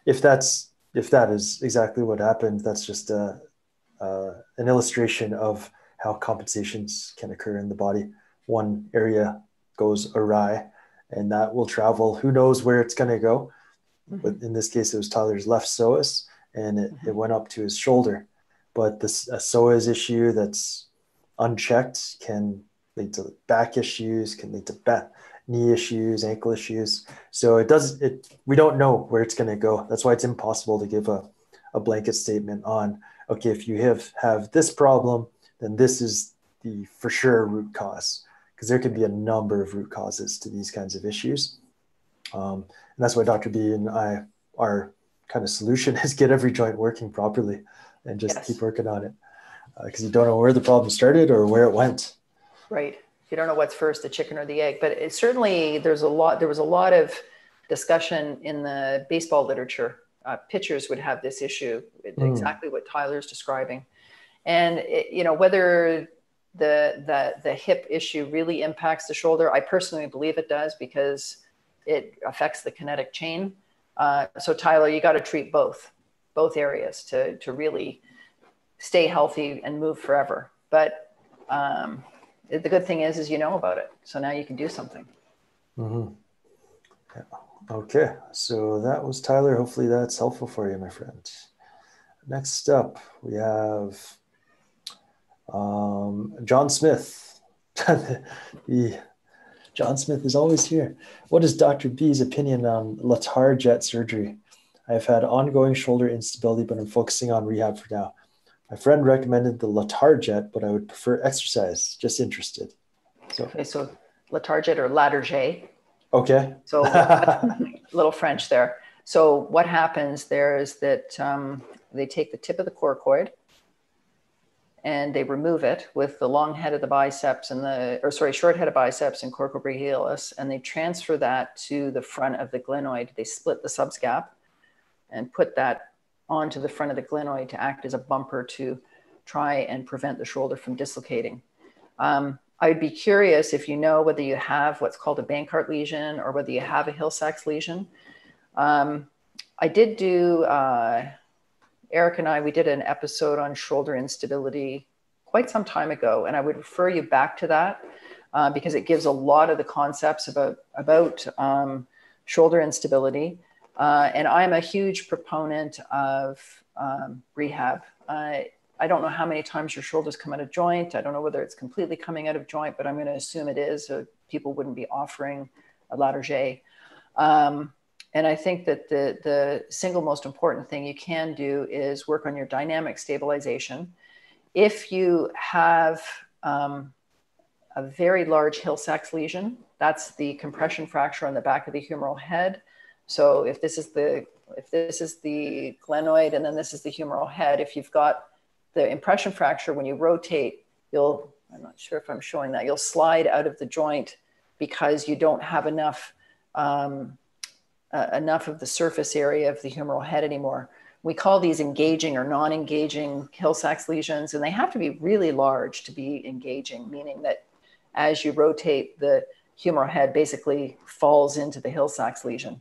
if that's if that is exactly what happened, that's just a, uh, an illustration of how compensations can occur in the body. One area goes awry, and that will travel. Who knows where it's going to go? Mm-hmm. But in this case, it was Tyler's left psoas, and it, mm-hmm. it went up to his shoulder. But this a psoas issue that's unchecked can lead to back issues, can lead to back, knee issues, ankle issues. So it does it. We don't know where it's going to go. That's why it's impossible to give a, a blanket statement on okay, if you have have this problem, then this is the for sure root cause because there could be a number of root causes to these kinds of issues. Um, and that's why Dr. B and I, our kind of solution is get every joint working properly and just yes. keep working on it because uh, you don't know where the problem started or where it went. Right. You don't know what's first, the chicken or the egg. But it certainly there's a lot. There was a lot of discussion in the baseball literature uh, pitchers would have this issue, mm. exactly what Tyler's describing. And it, you know whether the the the hip issue really impacts the shoulder, I personally believe it does because it affects the kinetic chain. Uh, so Tyler, you got to treat both both areas to to really stay healthy and move forever. But um, the good thing is, is you know about it, so now you can do something. Mm-hmm. Yeah. Okay, so that was Tyler. Hopefully that's helpful for you, my friend. Next up, we have um, John Smith. John Smith is always here. What is Dr. B's opinion on Latarjet surgery? I've had ongoing shoulder instability, but I'm focusing on rehab for now. My friend recommended the Latarjet, but I would prefer exercise. Just interested. So, okay, so Latar jet or Latarjet Okay. So a little French there. So what happens there is that um, they take the tip of the coracoid and they remove it with the long head of the biceps and the, or sorry, short head of biceps and coracobrachialis, and they transfer that to the front of the glenoid. They split the subscap and put that onto the front of the glenoid to act as a bumper to try and prevent the shoulder from dislocating. Um, I'd be curious if you know whether you have what's called a Bankart lesion or whether you have a Hill-Sachs lesion. Um, I did do, uh, Eric and I, we did an episode on shoulder instability quite some time ago, and I would refer you back to that uh, because it gives a lot of the concepts about, about um, shoulder instability. Uh, and I'm a huge proponent of um, rehab. Uh, I don't know how many times your shoulders come out of joint. I don't know whether it's completely coming out of joint, but I'm going to assume it is. So people wouldn't be offering a Latarjet. Um, and I think that the, the single most important thing you can do is work on your dynamic stabilization. If you have um, a very large Hill-Sachs lesion, that's the compression fracture on the back of the humeral head. So if this is the if this is the glenoid and then this is the humeral head, if you've got the impression fracture, when you rotate, you'll, I'm not sure if I'm showing that, you'll slide out of the joint because you don't have enough, um, uh, enough of the surface area of the humeral head anymore. We call these engaging or non-engaging Hill-Sachs lesions, and they have to be really large to be engaging, meaning that as you rotate, the humeral head basically falls into the Hill-Sachs lesion.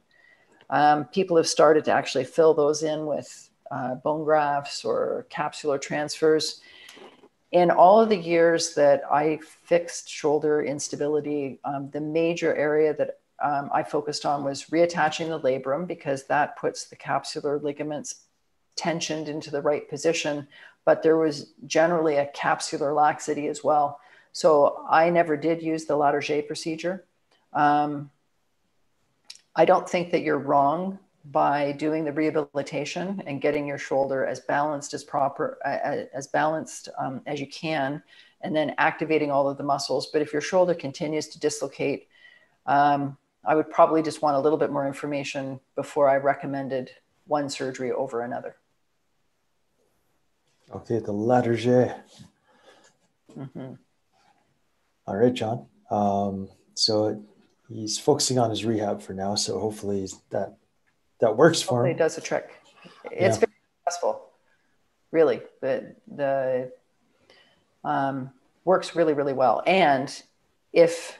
Um, people have started to actually fill those in with uh, bone grafts or capsular transfers. in all of the years that I fixed shoulder instability, um, the major area that um, I focused on was reattaching the labrum because that puts the capsular ligaments tensioned into the right position. But there was generally a capsular laxity as well. So I never did use the Latarjet procedure. Um, I don't think that you're wrong by doing the rehabilitation and getting your shoulder as balanced as proper as balanced um, as you can and then activating all of the muscles but if your shoulder continues to dislocate um, i would probably just want a little bit more information before i recommended one surgery over another okay the Latarjet mm-hmm. All right john um, so he's focusing on his rehab for now so hopefully that that works for Hopefully him. It does a trick. It's yeah. very successful, really. But the um, works really, really well. And if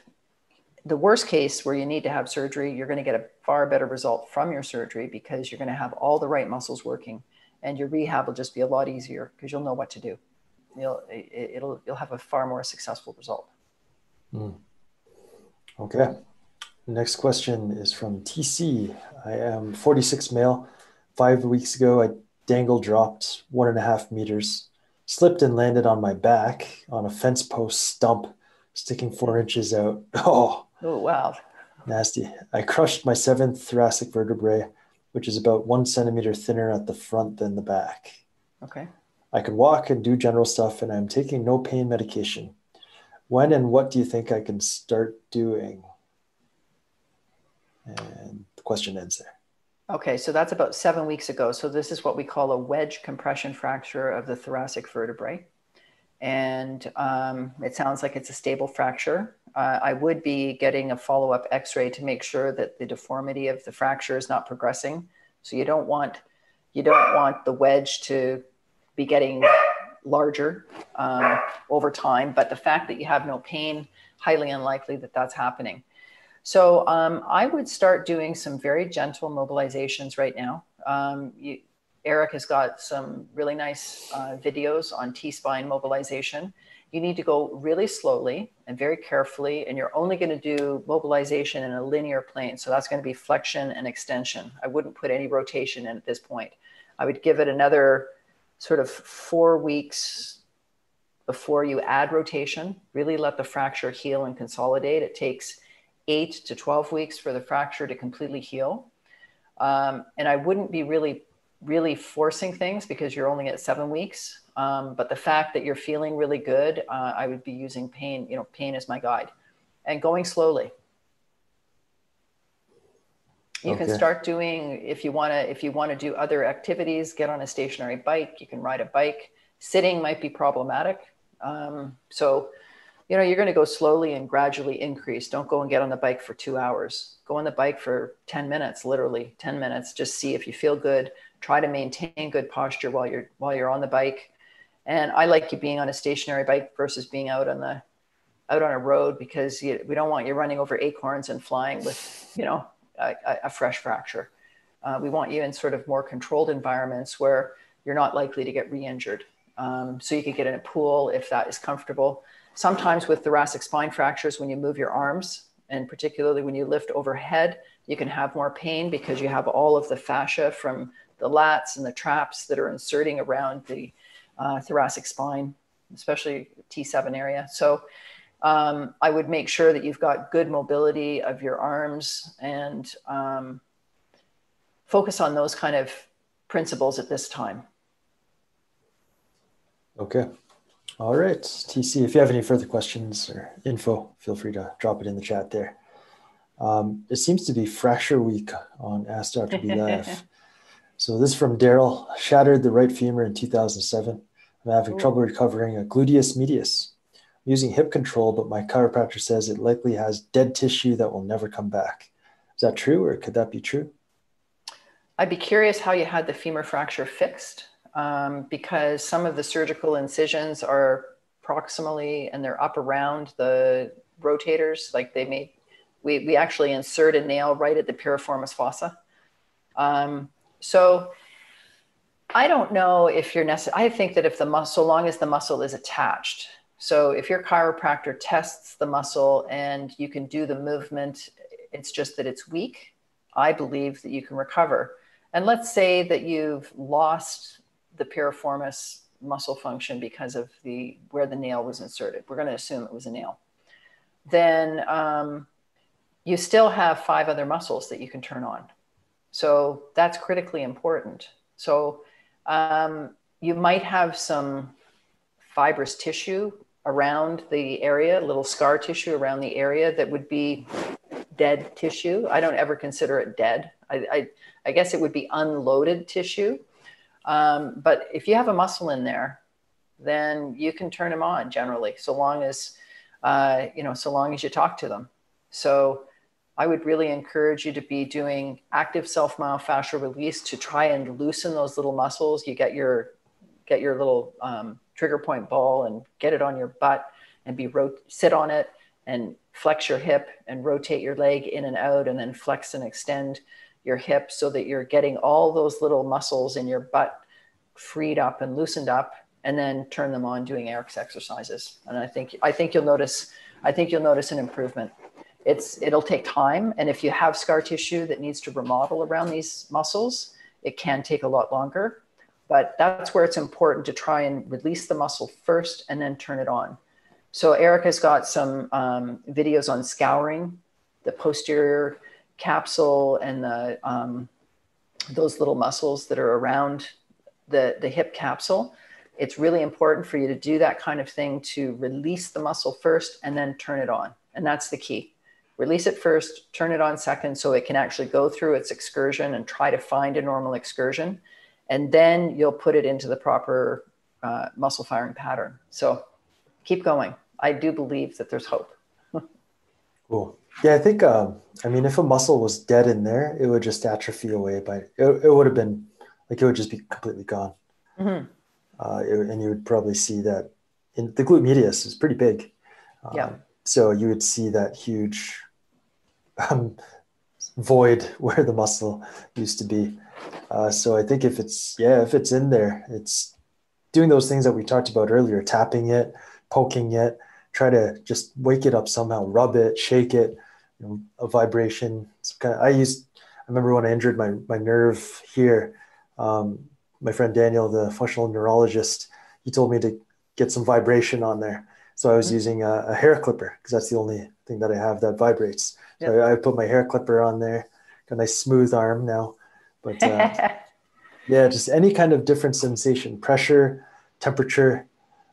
the worst case where you need to have surgery, you're going to get a far better result from your surgery because you're going to have all the right muscles working, and your rehab will just be a lot easier because you'll know what to do. You'll it, will you'll have a far more successful result. Mm. Okay. Next question is from TC. I am 46 male. Five weeks ago, I dangle dropped one and a half meters, slipped and landed on my back on a fence post stump, sticking four inches out. Oh, oh wow. Nasty. I crushed my seventh thoracic vertebrae, which is about one centimeter thinner at the front than the back. Okay. I can walk and do general stuff, and I'm taking no pain medication. When and what do you think I can start doing? And the question ends there. Okay, so that's about seven weeks ago. So this is what we call a wedge compression fracture of the thoracic vertebrae. And um, it sounds like it's a stable fracture. Uh, I would be getting a follow up x ray to make sure that the deformity of the fracture is not progressing. So you don't want you don't want the wedge to be getting larger um, over time. But the fact that you have no pain, highly unlikely that that's happening. So um, I would start doing some very gentle mobilizations right now. Um, you, Eric has got some really nice uh, videos on T-spine mobilization. You need to go really slowly and very carefully, and you're only going to do mobilization in a linear plane. So that's going to be flexion and extension. I wouldn't put any rotation in at this point. I would give it another sort of four weeks before you add rotation. Really let the fracture heal and consolidate. It takes eight to 12 weeks for the fracture to completely heal. Um, and I wouldn't be really, really forcing things because you're only at seven weeks. Um, but the fact that you're feeling really good, uh, I would be using pain, you know, pain as my guide and going slowly. You okay. can start doing if you want to if you want to do other activities, get on a stationary bike. You can ride a bike. Sitting might be problematic. Um, so you know, you're going to go slowly and gradually increase. Don't go and get on the bike for two hours. Go on the bike for 10 minutes, literally 10 minutes. Just see if you feel good. Try to maintain good posture while you're while you're on the bike. And I like you being on a stationary bike versus being out on the out on a road because you, we don't want you running over acorns and flying with you know a, a fresh fracture. Uh, we want you in sort of more controlled environments where you're not likely to get re-injured. Um, so you could get in a pool if that is comfortable Sometimes with thoracic spine fractures, when you move your arms, and particularly when you lift overhead, you can have more pain because you have all of the fascia from the lats and the traps that are inserting around the uh, thoracic spine, especially T7 area. So um, I would make sure that you've got good mobility of your arms and um, focus on those kind of principles at this time. Okay. All right, TC, if you have any further questions or info, feel free to drop it in the chat there. Um, it seems to be fracture week on Ask Dr. B LIVE. so this is from Daryl. Shattered the right femur in 2007. I'm having Ooh. trouble recovering a gluteus medius. I'm using hip control, but my chiropractor says it likely has dead tissue that will never come back. Is that true, or could that be true? I'd be curious how you had the femur fracture fixed um, because some of the surgical incisions are proximally and they're up around the rotators. Like they made, we, we actually insert a nail right at the piriformis fossa. Um, so I don't know if you're necessary. I think that if the muscle, so long as the muscle is attached. So if your chiropractor tests the muscle and you can do the movement, it's just that it's weak, I believe that you can recover. And let's say that you've lost the piriformis muscle function because of the where the nail was inserted. We're going to assume it was a nail. Then um, you still have five other muscles that you can turn on. So that's critically important. So um, you might have some fibrous tissue around the area, little scar tissue around the area that would be dead tissue. I don't ever consider it dead. I, I, I guess it would be unloaded tissue. Um, but if you have a muscle in there, then you can turn them on generally, so long as uh, you know, so long as you talk to them. So I would really encourage you to be doing active self-myofascial release to try and loosen those little muscles. You get your get your little um, trigger point ball and get it on your butt and be rot- sit on it and flex your hip and rotate your leg in and out and then flex and extend your hip so that you're getting all those little muscles in your butt freed up and loosened up and then turn them on doing Eric's exercises. And I think I think you'll notice I think you'll notice an improvement. It's it'll take time, and if you have scar tissue that needs to remodel around these muscles, it can take a lot longer. But that's where it's important to try and release the muscle first and then turn it on. So Eric has got some um, videos on scouring the posterior capsule and the um, those little muscles that are around the, the hip capsule. It's really important for you to do that kind of thing to release the muscle first and then turn it on. And that's the key. Release it first, turn it on second so it can actually go through its excursion and try to find a normal excursion. And then you'll put it into the proper uh, muscle firing pattern. So keep going. I do believe that there's hope. cool. Yeah, I think, um, I mean, if a muscle was dead in there, it would just atrophy away, but it, it would have been like it would just be completely gone. Mm-hmm. Uh, it, and you would probably see that in the glute medius is pretty big. Um, yeah. So you would see that huge um, void where the muscle used to be. Uh, so I think if it's yeah, if it's in there, it's doing those things that we talked about earlier, tapping it, poking it, try to just wake it up somehow, rub it, shake it, you know, a vibration. Kind of, I used. I remember when I injured my my nerve here. Um, my friend Daniel, the functional neurologist, he told me to get some vibration on there. So I was mm-hmm. using a, a, hair clipper because that's the only thing that I have that vibrates. So. I, I, put my hair clipper on there. Got a nice smooth arm now, but uh, yeah, just any kind of different sensation, pressure, temperature,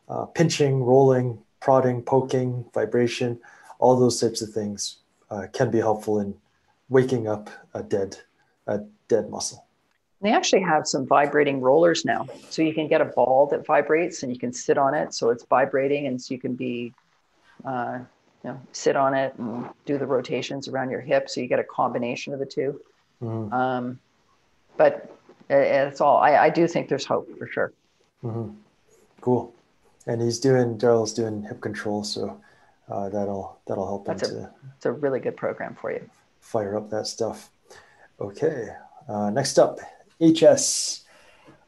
uh, pinching, rolling, prodding, poking, vibration, all those types of things uh, can be helpful in waking up a dead, a dead muscle. They actually have some vibrating rollers now. So you can get a ball that vibrates and you can sit on it. So it's vibrating and so you can be, uh, you know, sit on it and do the rotations around your hip. So you get a combination of the 2 mm-hmm. um, but it's all, I, I, do think there's hope for sure. Mm-hmm. Cool. And he's doing, Daryl's doing hip control. So uh, that'll, that'll help That's him a, to. It's a really good program for you. Fire up that stuff. Okay. Uh, next up, HS.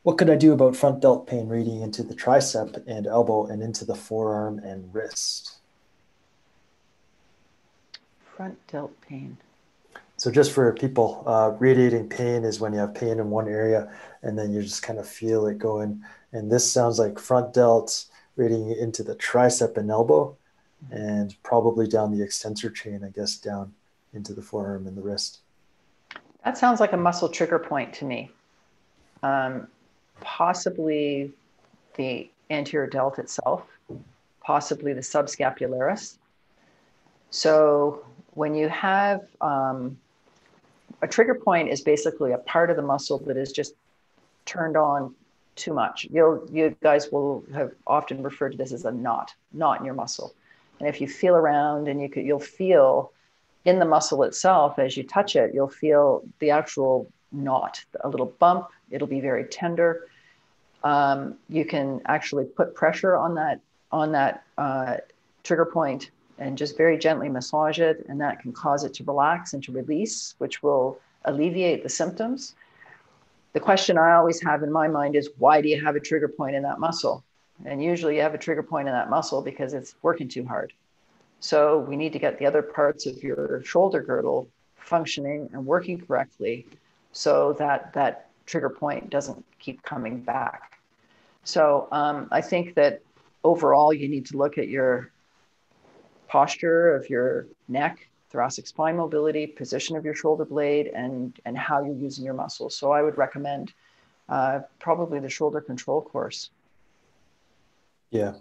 What could I do about front delt pain reading into the tricep and elbow and into the forearm and wrist? Front delt pain. So, just for people, uh, radiating pain is when you have pain in one area and then you just kind of feel it going. And this sounds like front delt radiating into the tricep and elbow and probably down the extensor chain, I guess, down into the forearm and the wrist. That sounds like a muscle trigger point to me um, possibly the anterior delt itself, possibly the subscapularis. So when you have um, a trigger point is basically a part of the muscle that is just turned on too much. You'll, you guys will have often referred to this as a knot, knot in your muscle. And if you feel around and you could, you'll feel in the muscle itself, as you touch it, you'll feel the actual knot, a little bump. It'll be very tender. Um, you can actually put pressure on that on that uh, trigger point and just very gently massage it, and that can cause it to relax and to release, which will alleviate the symptoms. the question I always have in my mind is why do you have a trigger point in that muscle? And usually you have a trigger point in that muscle because it's working too hard. So we need to get the other parts of your shoulder girdle functioning and working correctly so that that trigger point doesn't keep coming back. So um, I think that overall you need to look at your posture of your neck, thoracic spine mobility, position of your shoulder blade, and, and how you're using your muscles. So I would recommend uh, probably the shoulder control course. Yeah.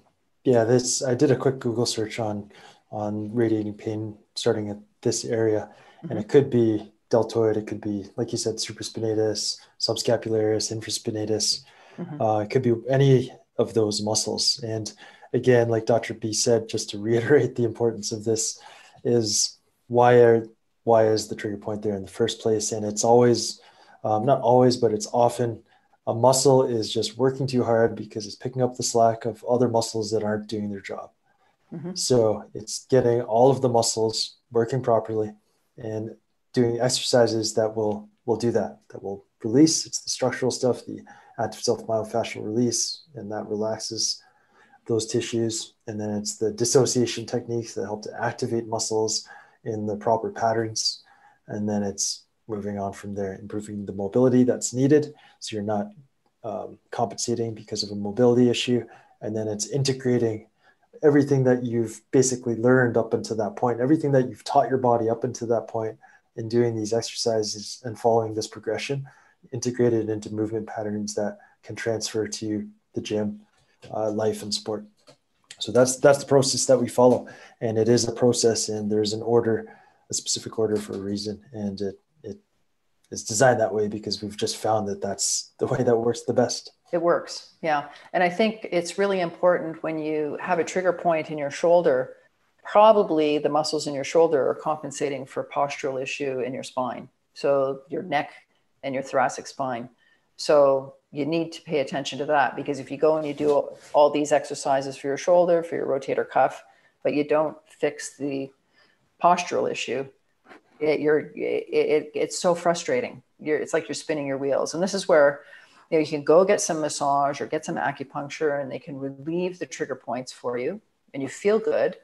Yeah, this I did a quick Google search on on radiating pain starting at this area. Mm-hmm. And it could be deltoid, it could be, like you said, supraspinatus, subscapularis, infraspinatus. Mm-hmm. Uh, it could be any of those muscles. And again, like Dr. B said, just to reiterate the importance of this, is why are why is the trigger point there in the first place? And it's always, um, not always, but it's often a muscle is just working too hard because it's picking up the slack of other muscles that aren't doing their job. Mm-hmm. So it's getting all of the muscles working properly and doing exercises that will will do that. That will release. It's the structural stuff, the active self myofascial release, and that relaxes those tissues. And then it's the dissociation techniques that help to activate muscles in the proper patterns. And then it's moving on from there, improving the mobility that's needed. So you're not um, compensating because of a mobility issue. And then it's integrating everything that you've basically learned up until that point, everything that you've taught your body up until that point in doing these exercises and following this progression, integrated into movement patterns that can transfer to the gym, uh, life, and sport. So that's that's the process that we follow, and it is a process, and there's an order, a specific order for a reason, and it it is designed that way because we've just found that that's the way that works the best. It works, yeah. And I think it's really important when you have a trigger point in your shoulder, probably the muscles in your shoulder are compensating for postural issue in your spine. So your neck and your thoracic spine. So you need to pay attention to that because if you go and you do all these exercises for your shoulder, for your rotator cuff, but you don't fix the postural issue, it, you're it, it, it's so frustrating. You're, it's like you're spinning your wheels, and this is where you know, you can go get some massage or get some acupuncture and they can relieve the trigger points for you and you feel good.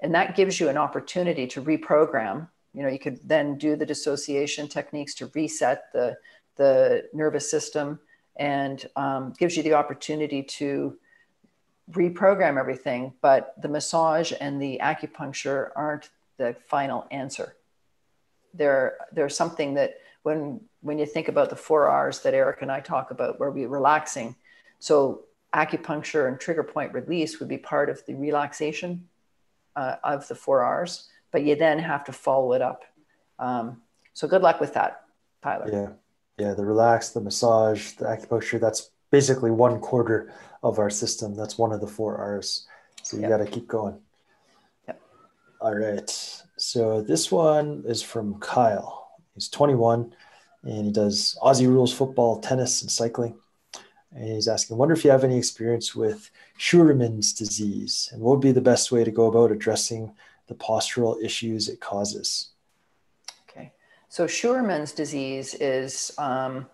And that gives you an opportunity to reprogram. You know, you could then do the dissociation techniques to reset the, the nervous system and um, gives you the opportunity to reprogram everything. But the massage and the acupuncture aren't the final answer. They're, they're something that when when you think about the four R's that Eric and I talk about, where we're relaxing. So acupuncture and trigger point release would be part of the relaxation uh, of the four R's, but you then have to follow it up. Um, so good luck with that, Tyler. Yeah. Yeah. The relax, the massage, the acupuncture, that's basically one quarter of our system. That's one of the four R's. So you yep. got to keep going. Yep. All right. So this one is from Kyle. He's 21 and he does Aussie rules football, tennis, and cycling. And he's asking, wonder if you have any experience with Scheuermann's disease and what would be the best way to go about addressing the postural issues it causes? So Scheuermann's disease is, um,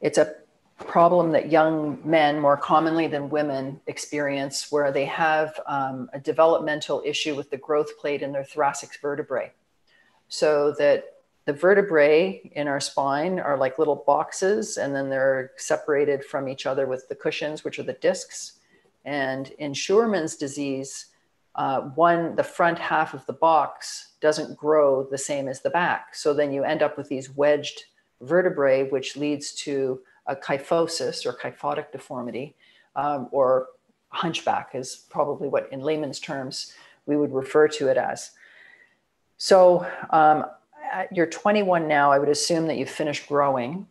it's a problem that young men more commonly than women experience where they have um, a developmental issue with the growth plate in their thoracic vertebrae. So that the vertebrae in our spine are like little boxes, and then they're separated from each other with the cushions, which are the discs. And in Scheuermann's disease, uh, one, the front half of the box doesn't grow the same as the back. So then you end up with these wedged vertebrae, which leads to a kyphosis or kyphotic deformity, um, or hunchback is probably what, in layman's terms, we would refer to it as. So um, you're 21 now, I would assume that you've finished growing.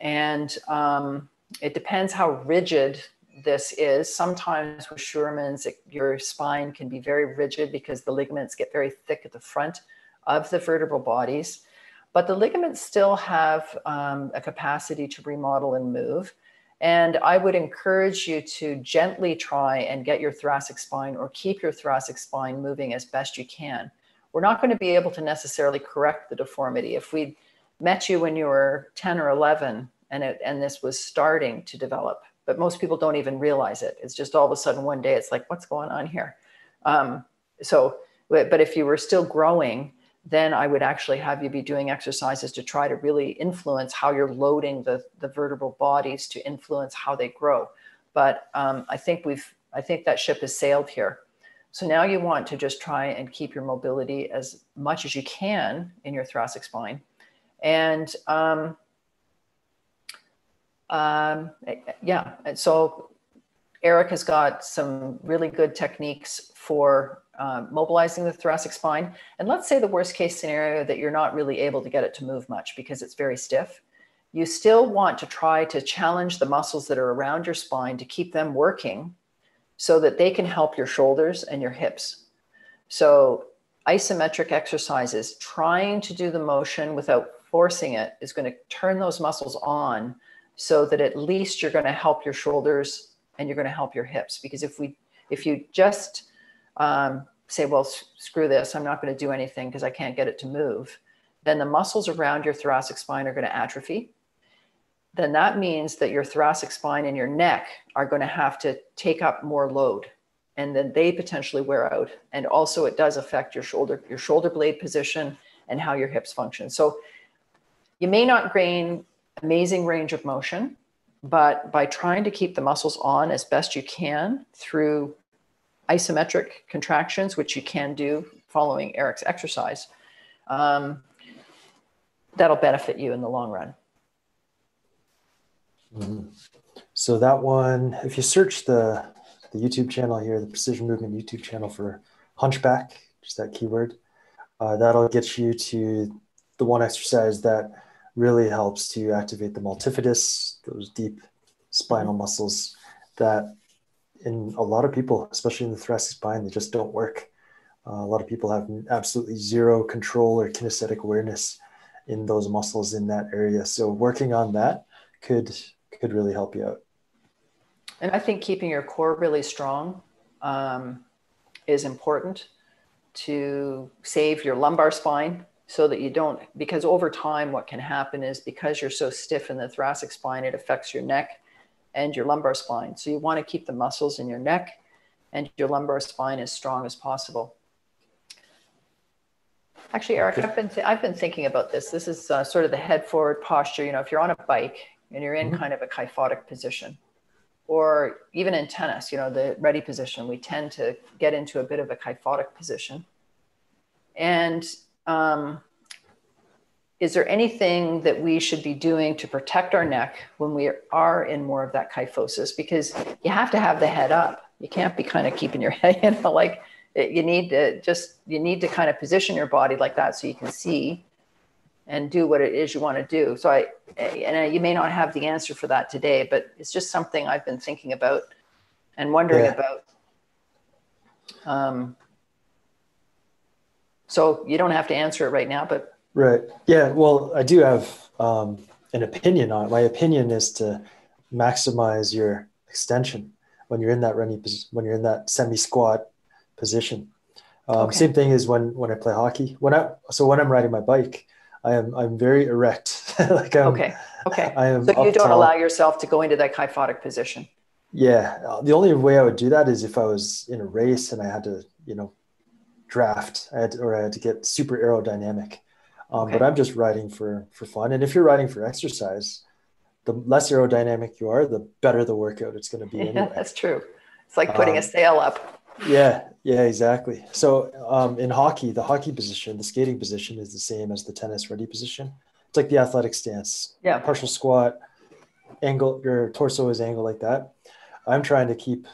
And um, it depends how rigid this is. Sometimes with Scheuermann's, it, your spine can be very rigid because the ligaments get very thick at the front of the vertebral bodies. But the ligaments still have um, a capacity to remodel and move. And I would encourage you to gently try and get your thoracic spine or keep your thoracic spine moving as best you can we're not going to be able to necessarily correct the deformity. If we met you when you were 10 or 11 and it and this was starting to develop but most people don't even realize it. It's just all of a sudden one day it's like what's going on here? Um, so but if you were still growing then i would actually have you be doing exercises to try to really influence how you're loading the, the vertebral bodies to influence how they grow. But um, i think we've i think that ship has sailed here. So now you want to just try and keep your mobility as much as you can in your thoracic spine. And um, um, yeah, and so Eric has got some really good techniques for uh, mobilizing the thoracic spine. And let's say the worst case scenario that you're not really able to get it to move much because it's very stiff. You still want to try to challenge the muscles that are around your spine to keep them working so that they can help your shoulders and your hips. So, isometric exercises, trying to do the motion without forcing it, is going to turn those muscles on so that at least you're going to help your shoulders and you're going to help your hips. Because if we if you just um, say well screw this i'm not going to do anything because i can't get it to move then the muscles around your thoracic spine are going to atrophy. Then that means that your thoracic spine and your neck are going to have to take up more load and then they potentially wear out. And also it does affect your shoulder your shoulder blade position and how your hips function. So you may not gain amazing range of motion, but by trying to keep the muscles on as best you can through isometric contractions, which you can do following Eric's exercise, um, that'll benefit you in the long run. Mm-hmm. So that one, if you search the the YouTube channel here, the Precision Movement YouTube channel for hunchback, just that keyword, uh, that'll get you to the one exercise that really helps to activate the multifidus, those deep spinal muscles that in a lot of people, especially in the thoracic spine, they just don't work. Uh, a lot of people have absolutely zero control or kinesthetic awareness in those muscles in that area. So working on that could could really help you out. And I think keeping your core really strong um, is important to save your lumbar spine so that you don't because over time what can happen is because you're so stiff in the thoracic spine it affects your neck and your lumbar spine. So you want to keep the muscles in your neck and your lumbar spine as strong as possible. Actually eric i've been th- i've been thinking about this. This is uh, sort of the head forward posture. You know if you're on a bike and you're in mm-hmm. kind of a kyphotic position or even in tennis you know the ready position we tend to get into a bit of a kyphotic position. And um, is there anything that we should be doing to protect our neck when we are in more of that kyphosis? Because you have to have the head up. You can't be kind of keeping your head, you know, like you need to just, you need to kind of position your body like that so you can see and do what it is you want to do. So I, and you may not have the answer for that today, but it's just something I've been thinking about and wondering yeah. about. Um, so you don't have to answer it right now, but. Right. Yeah. Well, I do have um, an opinion on it. My opinion is to maximize your extension when you're in that running, when you're in that semi squat position. Um, okay. Same thing as when, when I play hockey. When I, so when I'm riding my bike, I am, I'm very erect. like I'm, okay. Okay. I am so you don't tall. allow yourself to go into that kyphotic position. Yeah. The only way I would do that is if I was in a race and I had to, you know, draft. I had to, or I had to get super aerodynamic. Um, okay. But I'm just riding for for fun. And if you're riding for exercise, the less aerodynamic you are, the better the workout it's going to be. Yeah, anyway. that's true. It's like putting um, a sail up. Yeah, yeah, exactly. So um, in hockey, the hockey position, the skating position is the same as the tennis ready position. It's like the athletic stance. Yeah. Partial squat, angle, your torso is angled like that. I'm trying to keep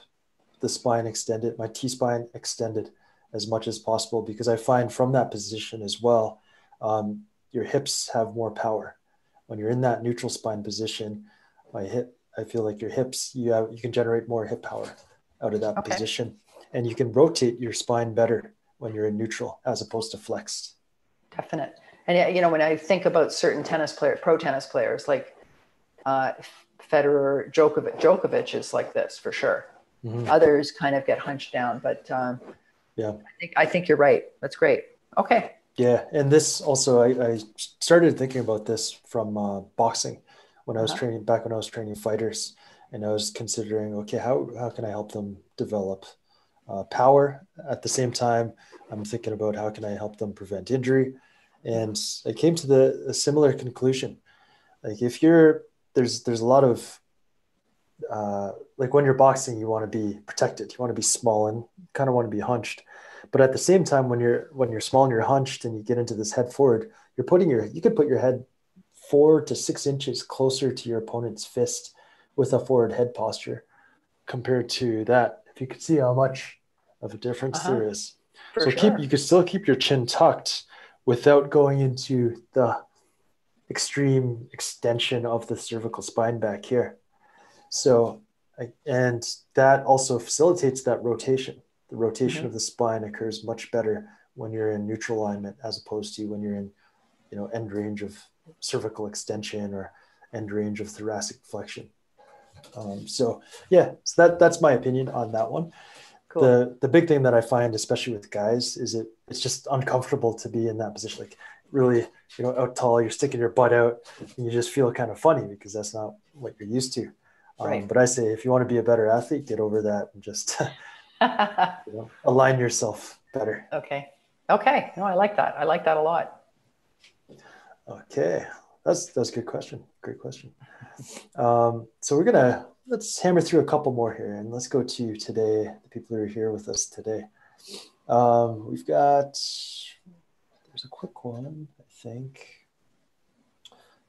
the spine extended, my T spine extended as much as possible because I find from that position as well, um, your hips have more power. When you're in that neutral spine position, my hip, I feel like your hips, you have, you can generate more hip power out of that okay. position, and you can rotate your spine better when you're in neutral as opposed to flexed. Definite. And you know, when I think about certain tennis players, pro tennis players like uh, Federer, Djokovic, Djokovic is like this for sure. Mm-hmm. Others kind of get hunched down, but um, yeah i think i think you're right that's great okay yeah and this also i, I started thinking about this from uh, boxing when I was uh-huh. training back when I was training fighters, and I was considering, okay, how how can I help them develop uh, power at the same time? I'm thinking about how can I help them prevent injury, and I came to the a similar conclusion. Like if you're there's there's a lot of uh, like when you're boxing, you want to be protected. You want to be small and kind of want to be hunched. But at the same time, when you're when you're small and you're hunched and you get into this head forward, you're putting your you could put your head four to six inches closer to your opponent's fist with a forward head posture compared to that. If you could see how much of a difference uh-huh. there is. For so sure. keep you could still keep your chin tucked without going into the extreme extension of the cervical spine back here. So, and that also facilitates that rotation. The rotation mm-hmm. of the spine occurs much better when you're in neutral alignment as opposed to when you're in, you know, end range of cervical extension or end range of thoracic flexion. Um, so yeah, so that that's my opinion on that one. Cool. The the big thing that I find, especially with guys, is it it's just uncomfortable to be in that position. Like really, you know, out tall, you're sticking your butt out, and you just feel kind of funny because that's not what you're used to. Um, But I say, if you want to be a better athlete, get over that and just you know, align yourself better. Okay. Okay. No, I like that. I like that a lot. Okay. That's that's a good question. Great question. Um, so we're gonna let's hammer through a couple more here, and let's go to today. The people who are here with us today. Um, we've got there's a quick one, I think.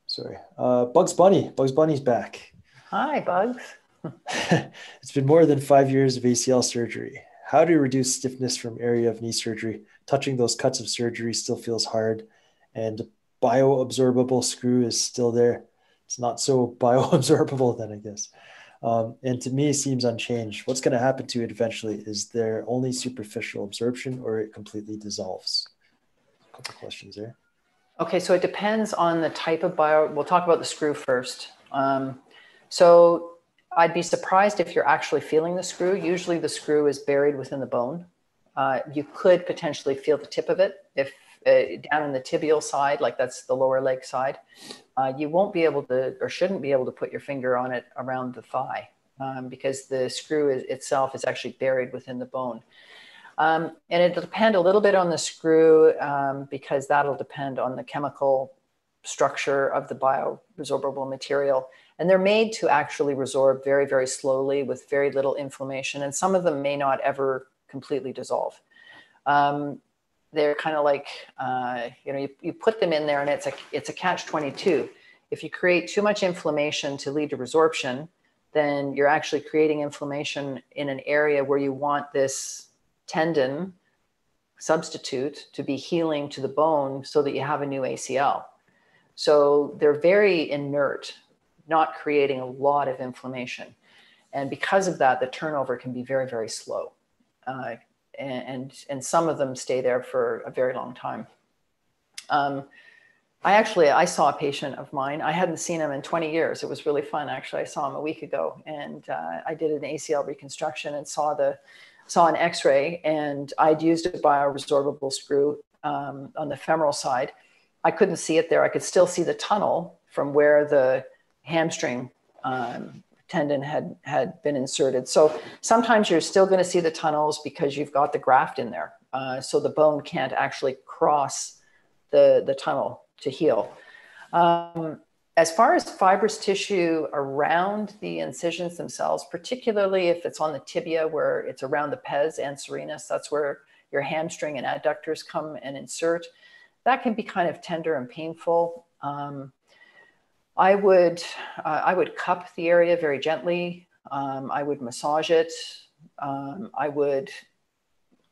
Sorry, uh, Bugs Bunny. Bugs Bunny's back. Hi, Bugs. it's been more than five years of ACL surgery. How to reduce stiffness from area of knee surgery? Touching those cuts of surgery still feels hard, and bioabsorbable screw is still there. It's not so bioabsorbable then, I guess. Um, and to me, it seems unchanged. What's going to happen to it eventually? Is there only superficial absorption, or it completely dissolves? A couple questions there. Okay, so it depends on the type of bio. We'll talk about the screw first. Um, so I'd be surprised if you're actually feeling the screw. Usually the screw is buried within the bone. Uh, you could potentially feel the tip of it if uh, down in the tibial side, like that's the lower leg side. Uh, you won't be able to or shouldn't be able to put your finger on it around the thigh um, because the screw is, itself is actually buried within the bone. Um, and it'll depend a little bit on the screw um, because that'll depend on the chemical structure of the bioresorbable material and they're made to actually resorb very, very slowly with very little inflammation. And some of them may not ever completely dissolve. Um, they're kind of like, uh, you know, you, you put them in there and it's a, it's a catch 22. If you create too much inflammation to lead to resorption, then you're actually creating inflammation in an area where you want this tendon substitute to be healing to the bone so that you have a new ACL. So they're very inert not creating a lot of inflammation. And because of that, the turnover can be very, very slow. Uh, and, and some of them stay there for a very long time. Um, I actually, I saw a patient of mine. I hadn't seen him in 20 years. It was really fun. Actually, I saw him a week ago and uh, I did an ACL reconstruction and saw the, saw an x-ray and I'd used a bioresorbable screw um, on the femoral side. I couldn't see it there. I could still see the tunnel from where the hamstring um, tendon had had been inserted. So sometimes you're still going to see the tunnels because you've got the graft in there. Uh, so the bone can't actually cross the the tunnel to heal. Um, as far as fibrous tissue around the incisions themselves, particularly if it's on the tibia where it's around the pes and anserinus, that's where your hamstring and adductors come and insert. That can be kind of tender and painful. Um, I would uh, I would cup the area very gently. Um, I would massage it. Um, I would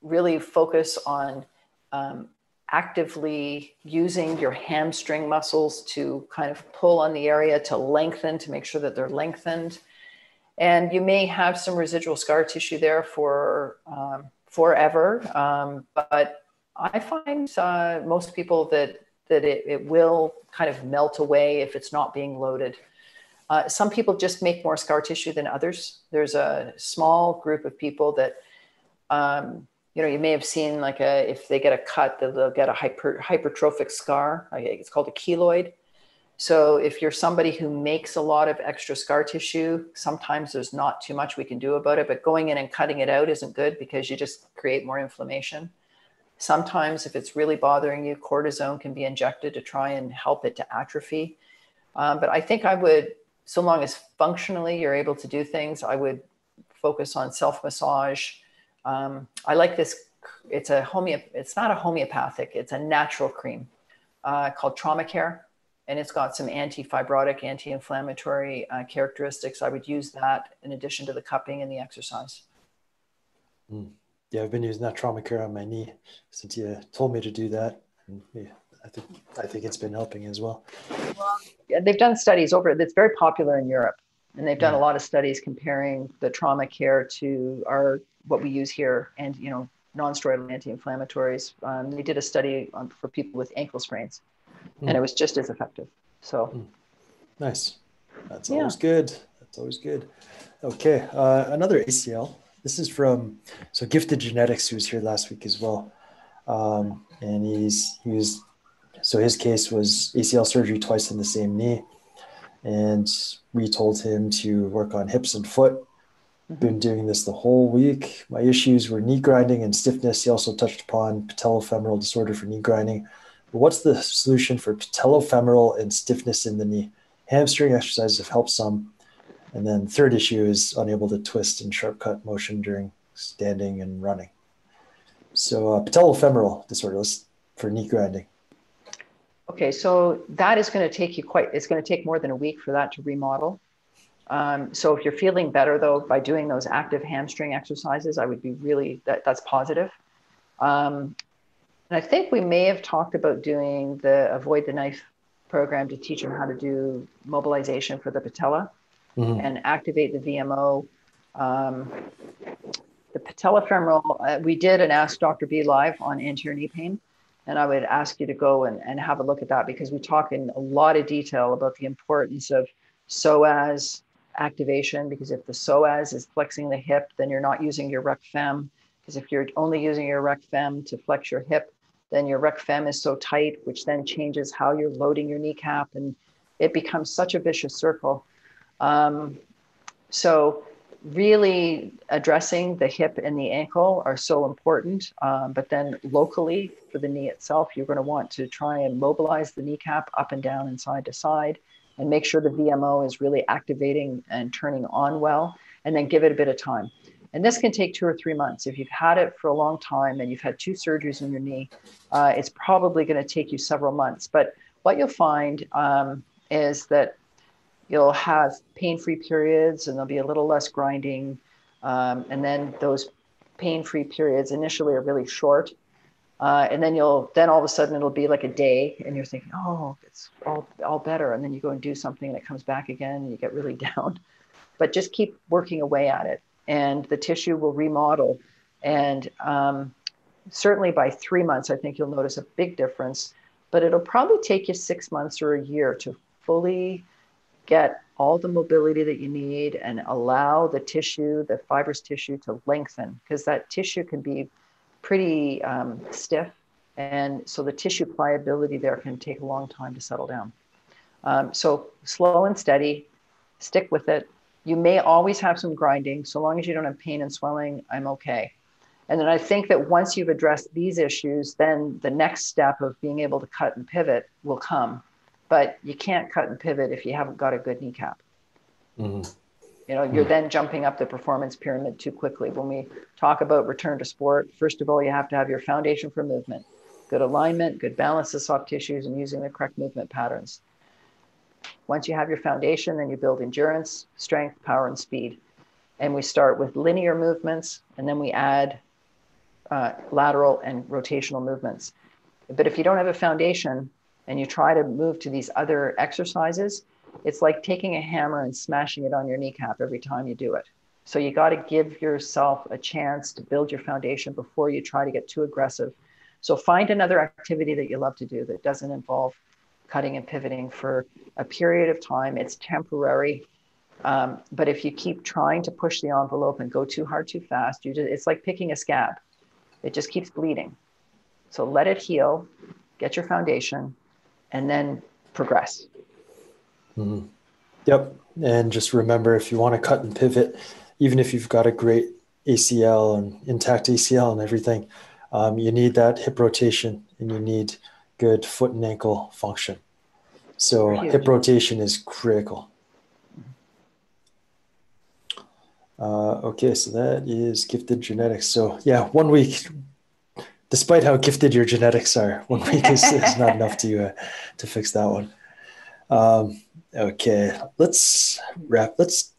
really focus on um, actively using your hamstring muscles to kind of pull on the area to lengthen to make sure that they're lengthened. And you may have some residual scar tissue there for um, forever, um, but I find uh, most people that that it, it will kind of melt away if it's not being loaded. Uh, some people just make more scar tissue than others. There's a small group of people that, um, you know, you may have seen like a, if they get a cut, they'll get a hyper, hypertrophic scar. It's called a keloid. So if you're somebody who makes a lot of extra scar tissue, sometimes there's not too much we can do about it, but going in and cutting it out isn't good because you just create more inflammation. Sometimes if it's really bothering you, cortisone can be injected to try and help it to atrophy. Um, but I think I would, so long as functionally you're able to do things, I would focus on self massage. Um, I like this. It's a homeo. It's not a homeopathic. It's a natural cream uh, called Trauma Care and it's got some anti-fibrotic, anti-inflammatory uh, characteristics. I would use that in addition to the cupping and the exercise. Mm. Yeah, I've been using that trauma care on my knee since you told me to do that. And yeah, I think I think it's been helping as well. well yeah, they've done studies over it. It's very popular in Europe, and they've done a lot of studies comparing the trauma care to our what we use here, and you know non-steroidal anti-inflammatories. Um, they did a study on, for people with ankle sprains mm. and it was just as effective. So mm. nice. That's yeah. always good. That's always good. Okay, uh, another ACL. This is from so Gifted Genetics, who was here last week as well, um, and he's he was so his case was ACL surgery twice in the same knee, and we told him to work on hips and foot. Mm-hmm. Been doing this the whole week. My issues were knee grinding and stiffness. He also touched upon patellofemoral disorder for knee grinding But what's the solution for patellofemoral and stiffness in the knee? Hamstring exercises have helped some. And then third issue is unable to twist and sharp cut motion during standing and running. So uh, patellofemoral disorder for knee grinding. Okay, so that is going to take you quite. It's going to take more than a week for that to remodel. Um, so if you're feeling better though by doing those active hamstring exercises, I would be really that, that's positive. Um, and I think we may have talked about doing the avoid the knife program to teach them how to do mobilization for the patella mm-hmm. and activate the VMO. Um, the patellofemoral, uh, we did an Ask Dr. B live on anterior knee pain. And I would ask you to go and, and have a look at that because we talk in a lot of detail about the importance of psoas activation. Because if the psoas is flexing the hip, then you're not using your rec fem. Because if you're only using your rec fem to flex your hip, then your rec fem is so tight, which then changes how you're loading your kneecap, and it becomes such a vicious circle. Um, so, really addressing the hip and the ankle are so important. Um, but then, locally for the knee itself, you're going to want to try and mobilize the kneecap up and down and side to side, and make sure the VMO is really activating and turning on well, and then give it a bit of time. And this can take two or three months. If you've had it for a long time and you've had two surgeries in your knee, uh, it's probably going to take you several months. But what you'll find um, is that you'll have pain free periods and there'll be a little less grinding. Um, and then those pain free periods initially are really short. Uh, and then you'll then all of a sudden it'll be like a day and you're thinking oh it's all all better and then you go and do something and it comes back again and you get really down but just keep working away at it and the tissue will remodel. And um, certainly by three months, I think you'll notice a big difference. But it'll probably take you six months or a year to fully get all the mobility that you need and allow the tissue, the fibrous tissue, to lengthen because that tissue can be pretty um, stiff. And so the tissue pliability there can take a long time to settle down. Um, so slow and steady, stick with it, you may always have some grinding. So long as you don't have pain and swelling, I'm okay. And then I think that once you've addressed these issues, then the next step of being able to cut and pivot will come. But you can't cut and pivot if you haven't got a good kneecap. Mm-hmm. You know, you're then jumping up the performance pyramid too quickly. When we talk about return to sport, first of all, you have to have your foundation for movement, good alignment, good balance of soft tissues, and using the correct movement patterns. Once you have your foundation, then you build endurance, strength, power, and speed. And we start with linear movements, and then we add uh, lateral and rotational movements. But if you don't have a foundation and you try to move to these other exercises, it's like taking a hammer and smashing it on your kneecap every time you do it. So you got to give yourself a chance to build your foundation before you try to get too aggressive. So find another activity that you love to do that doesn't involve cutting and pivoting for a period of time. It's temporary. Um, but if you keep trying to push the envelope and go too hard too fast, you just, it's like picking a scab. It just keeps bleeding. So let it heal, get your foundation, and then progress. Mm-hmm. Yep. And just remember if you want to cut and pivot, even if you've got a great ACL and intact ACL and everything, um, you need that hip rotation and you need good foot and ankle function. So hip rotation is critical. Uh, okay, so that is gifted genetics. So yeah, one week, despite how gifted your genetics are, one week is, is not enough to uh, to fix that one. Um, okay, let's wrap. Let's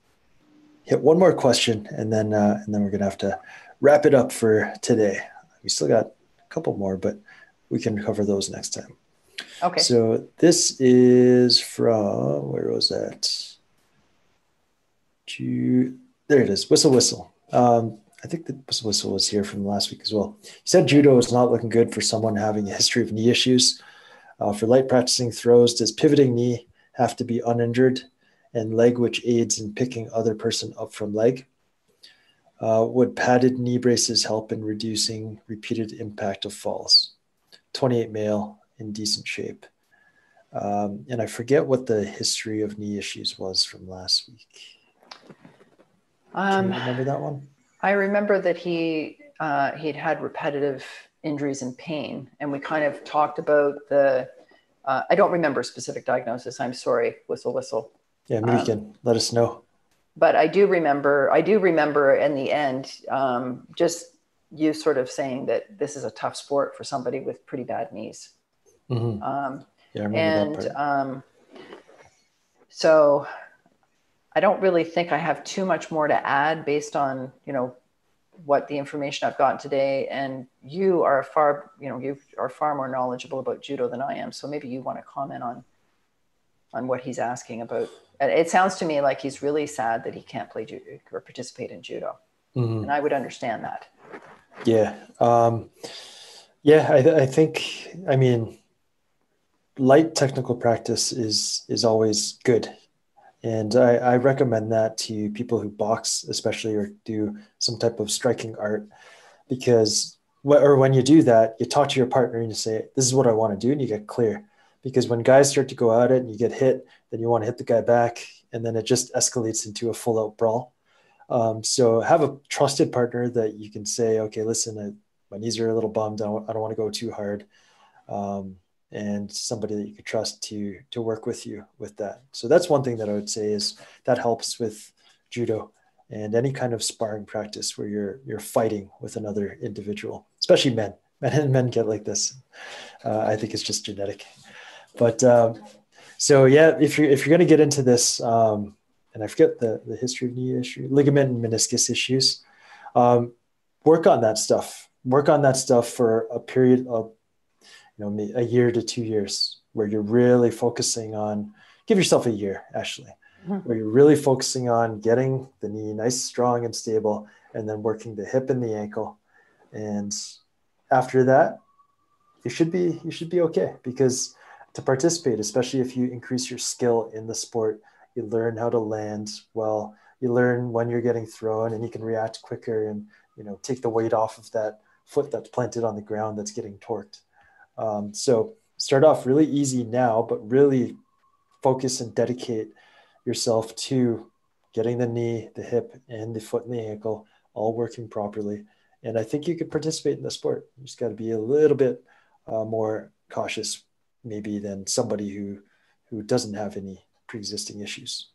hit one more question, and then uh, and then we're gonna have to wrap it up for today. We still got a couple more, but we can cover those next time. Okay. So this is from where was that? Ju- there it is. Whistle whistle. Um, I think the whistle whistle was here from last week as well. He said judo is not looking good for someone having a history of knee issues. Uh, for light practicing throws, does pivoting knee have to be uninjured and leg which aids in picking other person up from leg? Uh, would padded knee braces help in reducing repeated impact of falls? 28 male in decent shape. Um, and I forget what the history of knee issues was from last week. Um, remember that one? I remember that he uh, he'd had repetitive injuries and pain, and we kind of talked about the. Uh, I don't remember specific diagnosis. I'm sorry. Whistle, whistle. Yeah, maybe um, you can let us know. But I do remember. I do remember in the end, um, just you sort of saying that this is a tough sport for somebody with pretty bad knees. Mm-hmm. Um, yeah, I remember and, that part. Um, so I don't really think I have too much more to add based on, you know, what the information I've gotten today. And you are far, you know, you are far more knowledgeable about judo than I am. So maybe you want to comment on, on what he's asking about. It sounds to me like he's really sad that he can't play judo or participate in judo. Mm-hmm. And I would understand that. Yeah. Um, yeah, I, I think, I mean, light technical practice is, is always good and I, I, recommend that to people who box, especially or do some type of striking art, because or when you do that, you talk to your partner and you say, "This is what I want to do," and you get clear. Because when guys start to go at it and you get hit, then you want to hit the guy back, and then it just escalates into a full out brawl. Um, so have a trusted partner that you can say, "Okay, listen, I, my knees are a little bummed. I don't, I don't want to go too hard." Um, and somebody that you could trust to to work with you with that. So that's one thing that I would say is that helps with judo and any kind of sparring practice where you're you're fighting with another individual, especially men. Men and men get like this. Uh, I think it's just genetic. But um, so yeah, if you're if you're going to get into this, um, and I forget the the history of knee issue, ligament and meniscus issues, um, work on that stuff. Work on that stuff for a period of you know a year to two years where you're really focusing on give yourself a year actually mm-hmm. where you're really focusing on getting the knee nice strong and stable and then working the hip and the ankle and after that you should be you should be okay because to participate especially if you increase your skill in the sport you learn how to land well you learn when you're getting thrown and you can react quicker and you know take the weight off of that foot that's planted on the ground that's getting torqued um, so start off really easy now, but really focus and dedicate yourself to getting the knee, the hip, and the foot and the ankle all working properly. And I think you could participate in the sport. You just got to be a little bit uh, more cautious, maybe, than somebody who who doesn't have any pre-existing issues.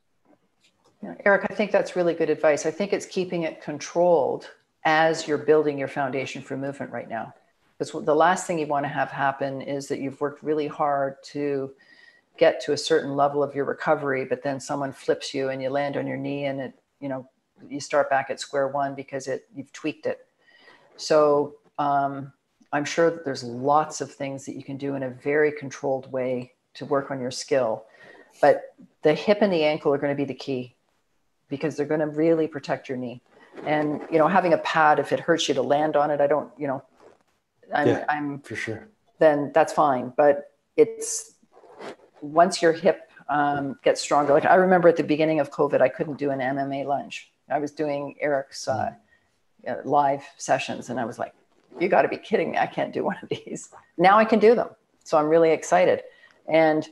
Yeah, Eric, I think that's really good advice. I think it's keeping it controlled as you're building your foundation for movement right now because the last thing you want to have happen is that you've worked really hard to get to a certain level of your recovery but then someone flips you and you land on your knee and it you know you start back at square one because it you've tweaked it. So um, i'm sure that there's lots of things that you can do in a very controlled way to work on your skill but the hip and the ankle are going to be the key because they're going to really protect your knee. And you know having a pad if it hurts you to land on it i don't you know I'm, yeah, I'm for sure. Then that's fine. But it's once your hip um, gets stronger. Like I remember at the beginning of COVID, I couldn't do an MMA lunge. I was doing Eric's uh, mm. live sessions, and I was like, "You got to be kidding me! I can't do one of these." Now I can do them, so I'm really excited. And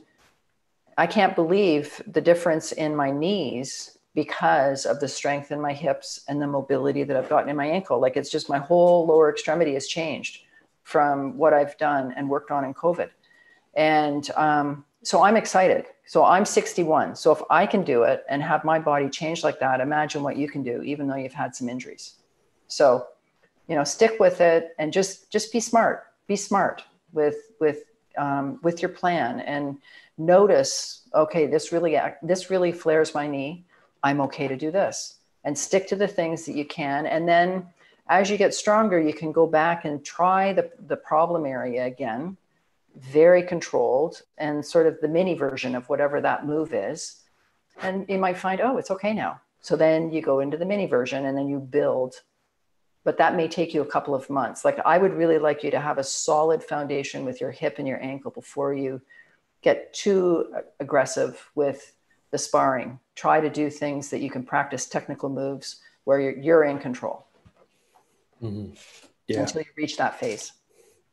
I can't believe the difference in my knees because of the strength in my hips and the mobility that I've gotten in my ankle. Like it's just my whole lower extremity has changed from what I've done and worked on in COVID. And um, so I'm excited. So I'm 61. So if I can do it and have my body change like that, imagine what you can do, even though you've had some injuries. So, you know, stick with it and just just be smart. Be smart with with um, with your plan and notice. Okay, this really this really flares my knee. I'm okay to do this, and stick to the things that you can. And then, as you get stronger, you can go back and try the the problem area again very controlled and sort of the mini version of whatever that move is. And you might find, oh, it's okay now. So then you go into the mini version and then you build. But that may take you a couple of months. Like I would really like you to have a solid foundation with your hip and your ankle before you get too aggressive with the sparring. Try to do things that you can practice technical moves where you're, you're in control mm-hmm. yeah. until you reach that phase.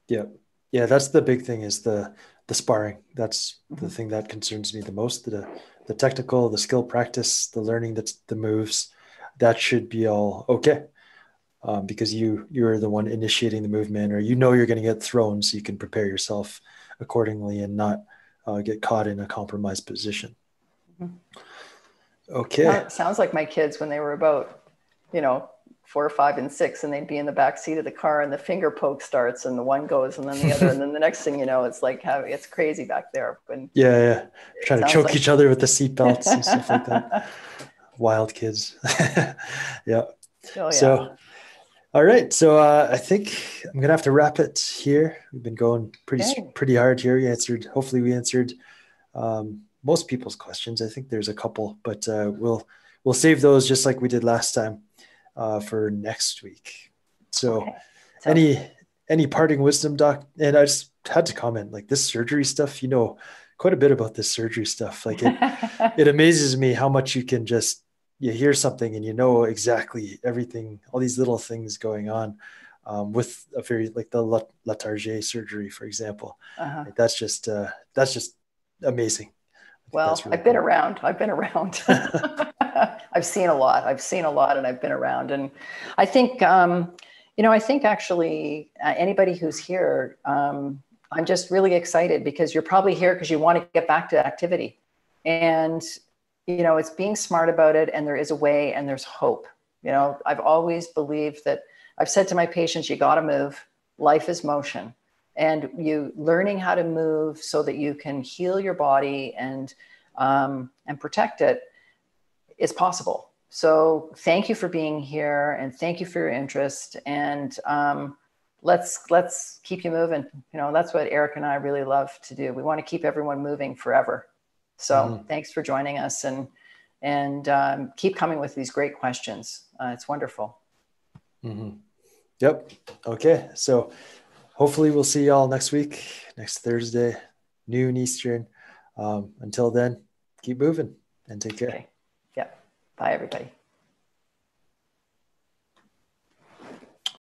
Yeah yeah that's the big thing is the the sparring that's the mm-hmm. thing that concerns me the most the the technical the skill practice the learning that's the moves that should be all okay um, because you you're the one initiating the movement or you know you're going to get thrown so you can prepare yourself accordingly and not uh, get caught in a compromised position mm-hmm. okay sounds like my kids when they were about you know four, five, and six, and they'd be in the back seat of the car, and the finger poke starts, and the one goes, and then the other, and then the next thing you know, it's like it's crazy back there. When yeah, yeah, trying to choke like... each other with the seat belts and stuff like that. Wild kids. yeah. Oh, yeah. So, all right. So uh, I think I'm gonna have to wrap it here. We've been going pretty okay. pretty hard here. We answered. Hopefully, we answered um, most people's questions. I think there's a couple, but uh, we'll we'll save those just like we did last time uh, for next week. So, okay. any any parting wisdom, doc? And I just had to comment like this surgery stuff. You know quite a bit about this surgery stuff. Like it, it amazes me how much you can just you hear something and you know exactly everything, all these little things going on. Um, with a very like the Latarjet surgery, for example, uh-huh. like that's just uh, that's just amazing. Well, really I've cool. been around. I've been around. I've seen a lot. I've seen a lot, and I've been around. And I think, um, you know, I think actually uh, anybody who's here, um, I'm just really excited because you're probably here because you want to get back to activity, and you know, it's being smart about it. And there is a way, and there's hope. You know, I've always believed that. I've said to my patients, you got to move. Life is motion and you learning how to move so that you can heal your body and um, and protect it is possible. So thank you for being here and thank you for your interest. And um, let's let's keep you moving. You know, that's what Eric and I really love to do. We want to keep everyone moving forever. So mm-hmm. thanks for joining us and and um, keep coming with these great questions. Uh, it's wonderful. Mm-hmm. Yep. Okay. So hopefully we'll see y'all next week, next Thursday, noon Eastern. Um, until then, keep moving and take care. Okay. Bye, everybody.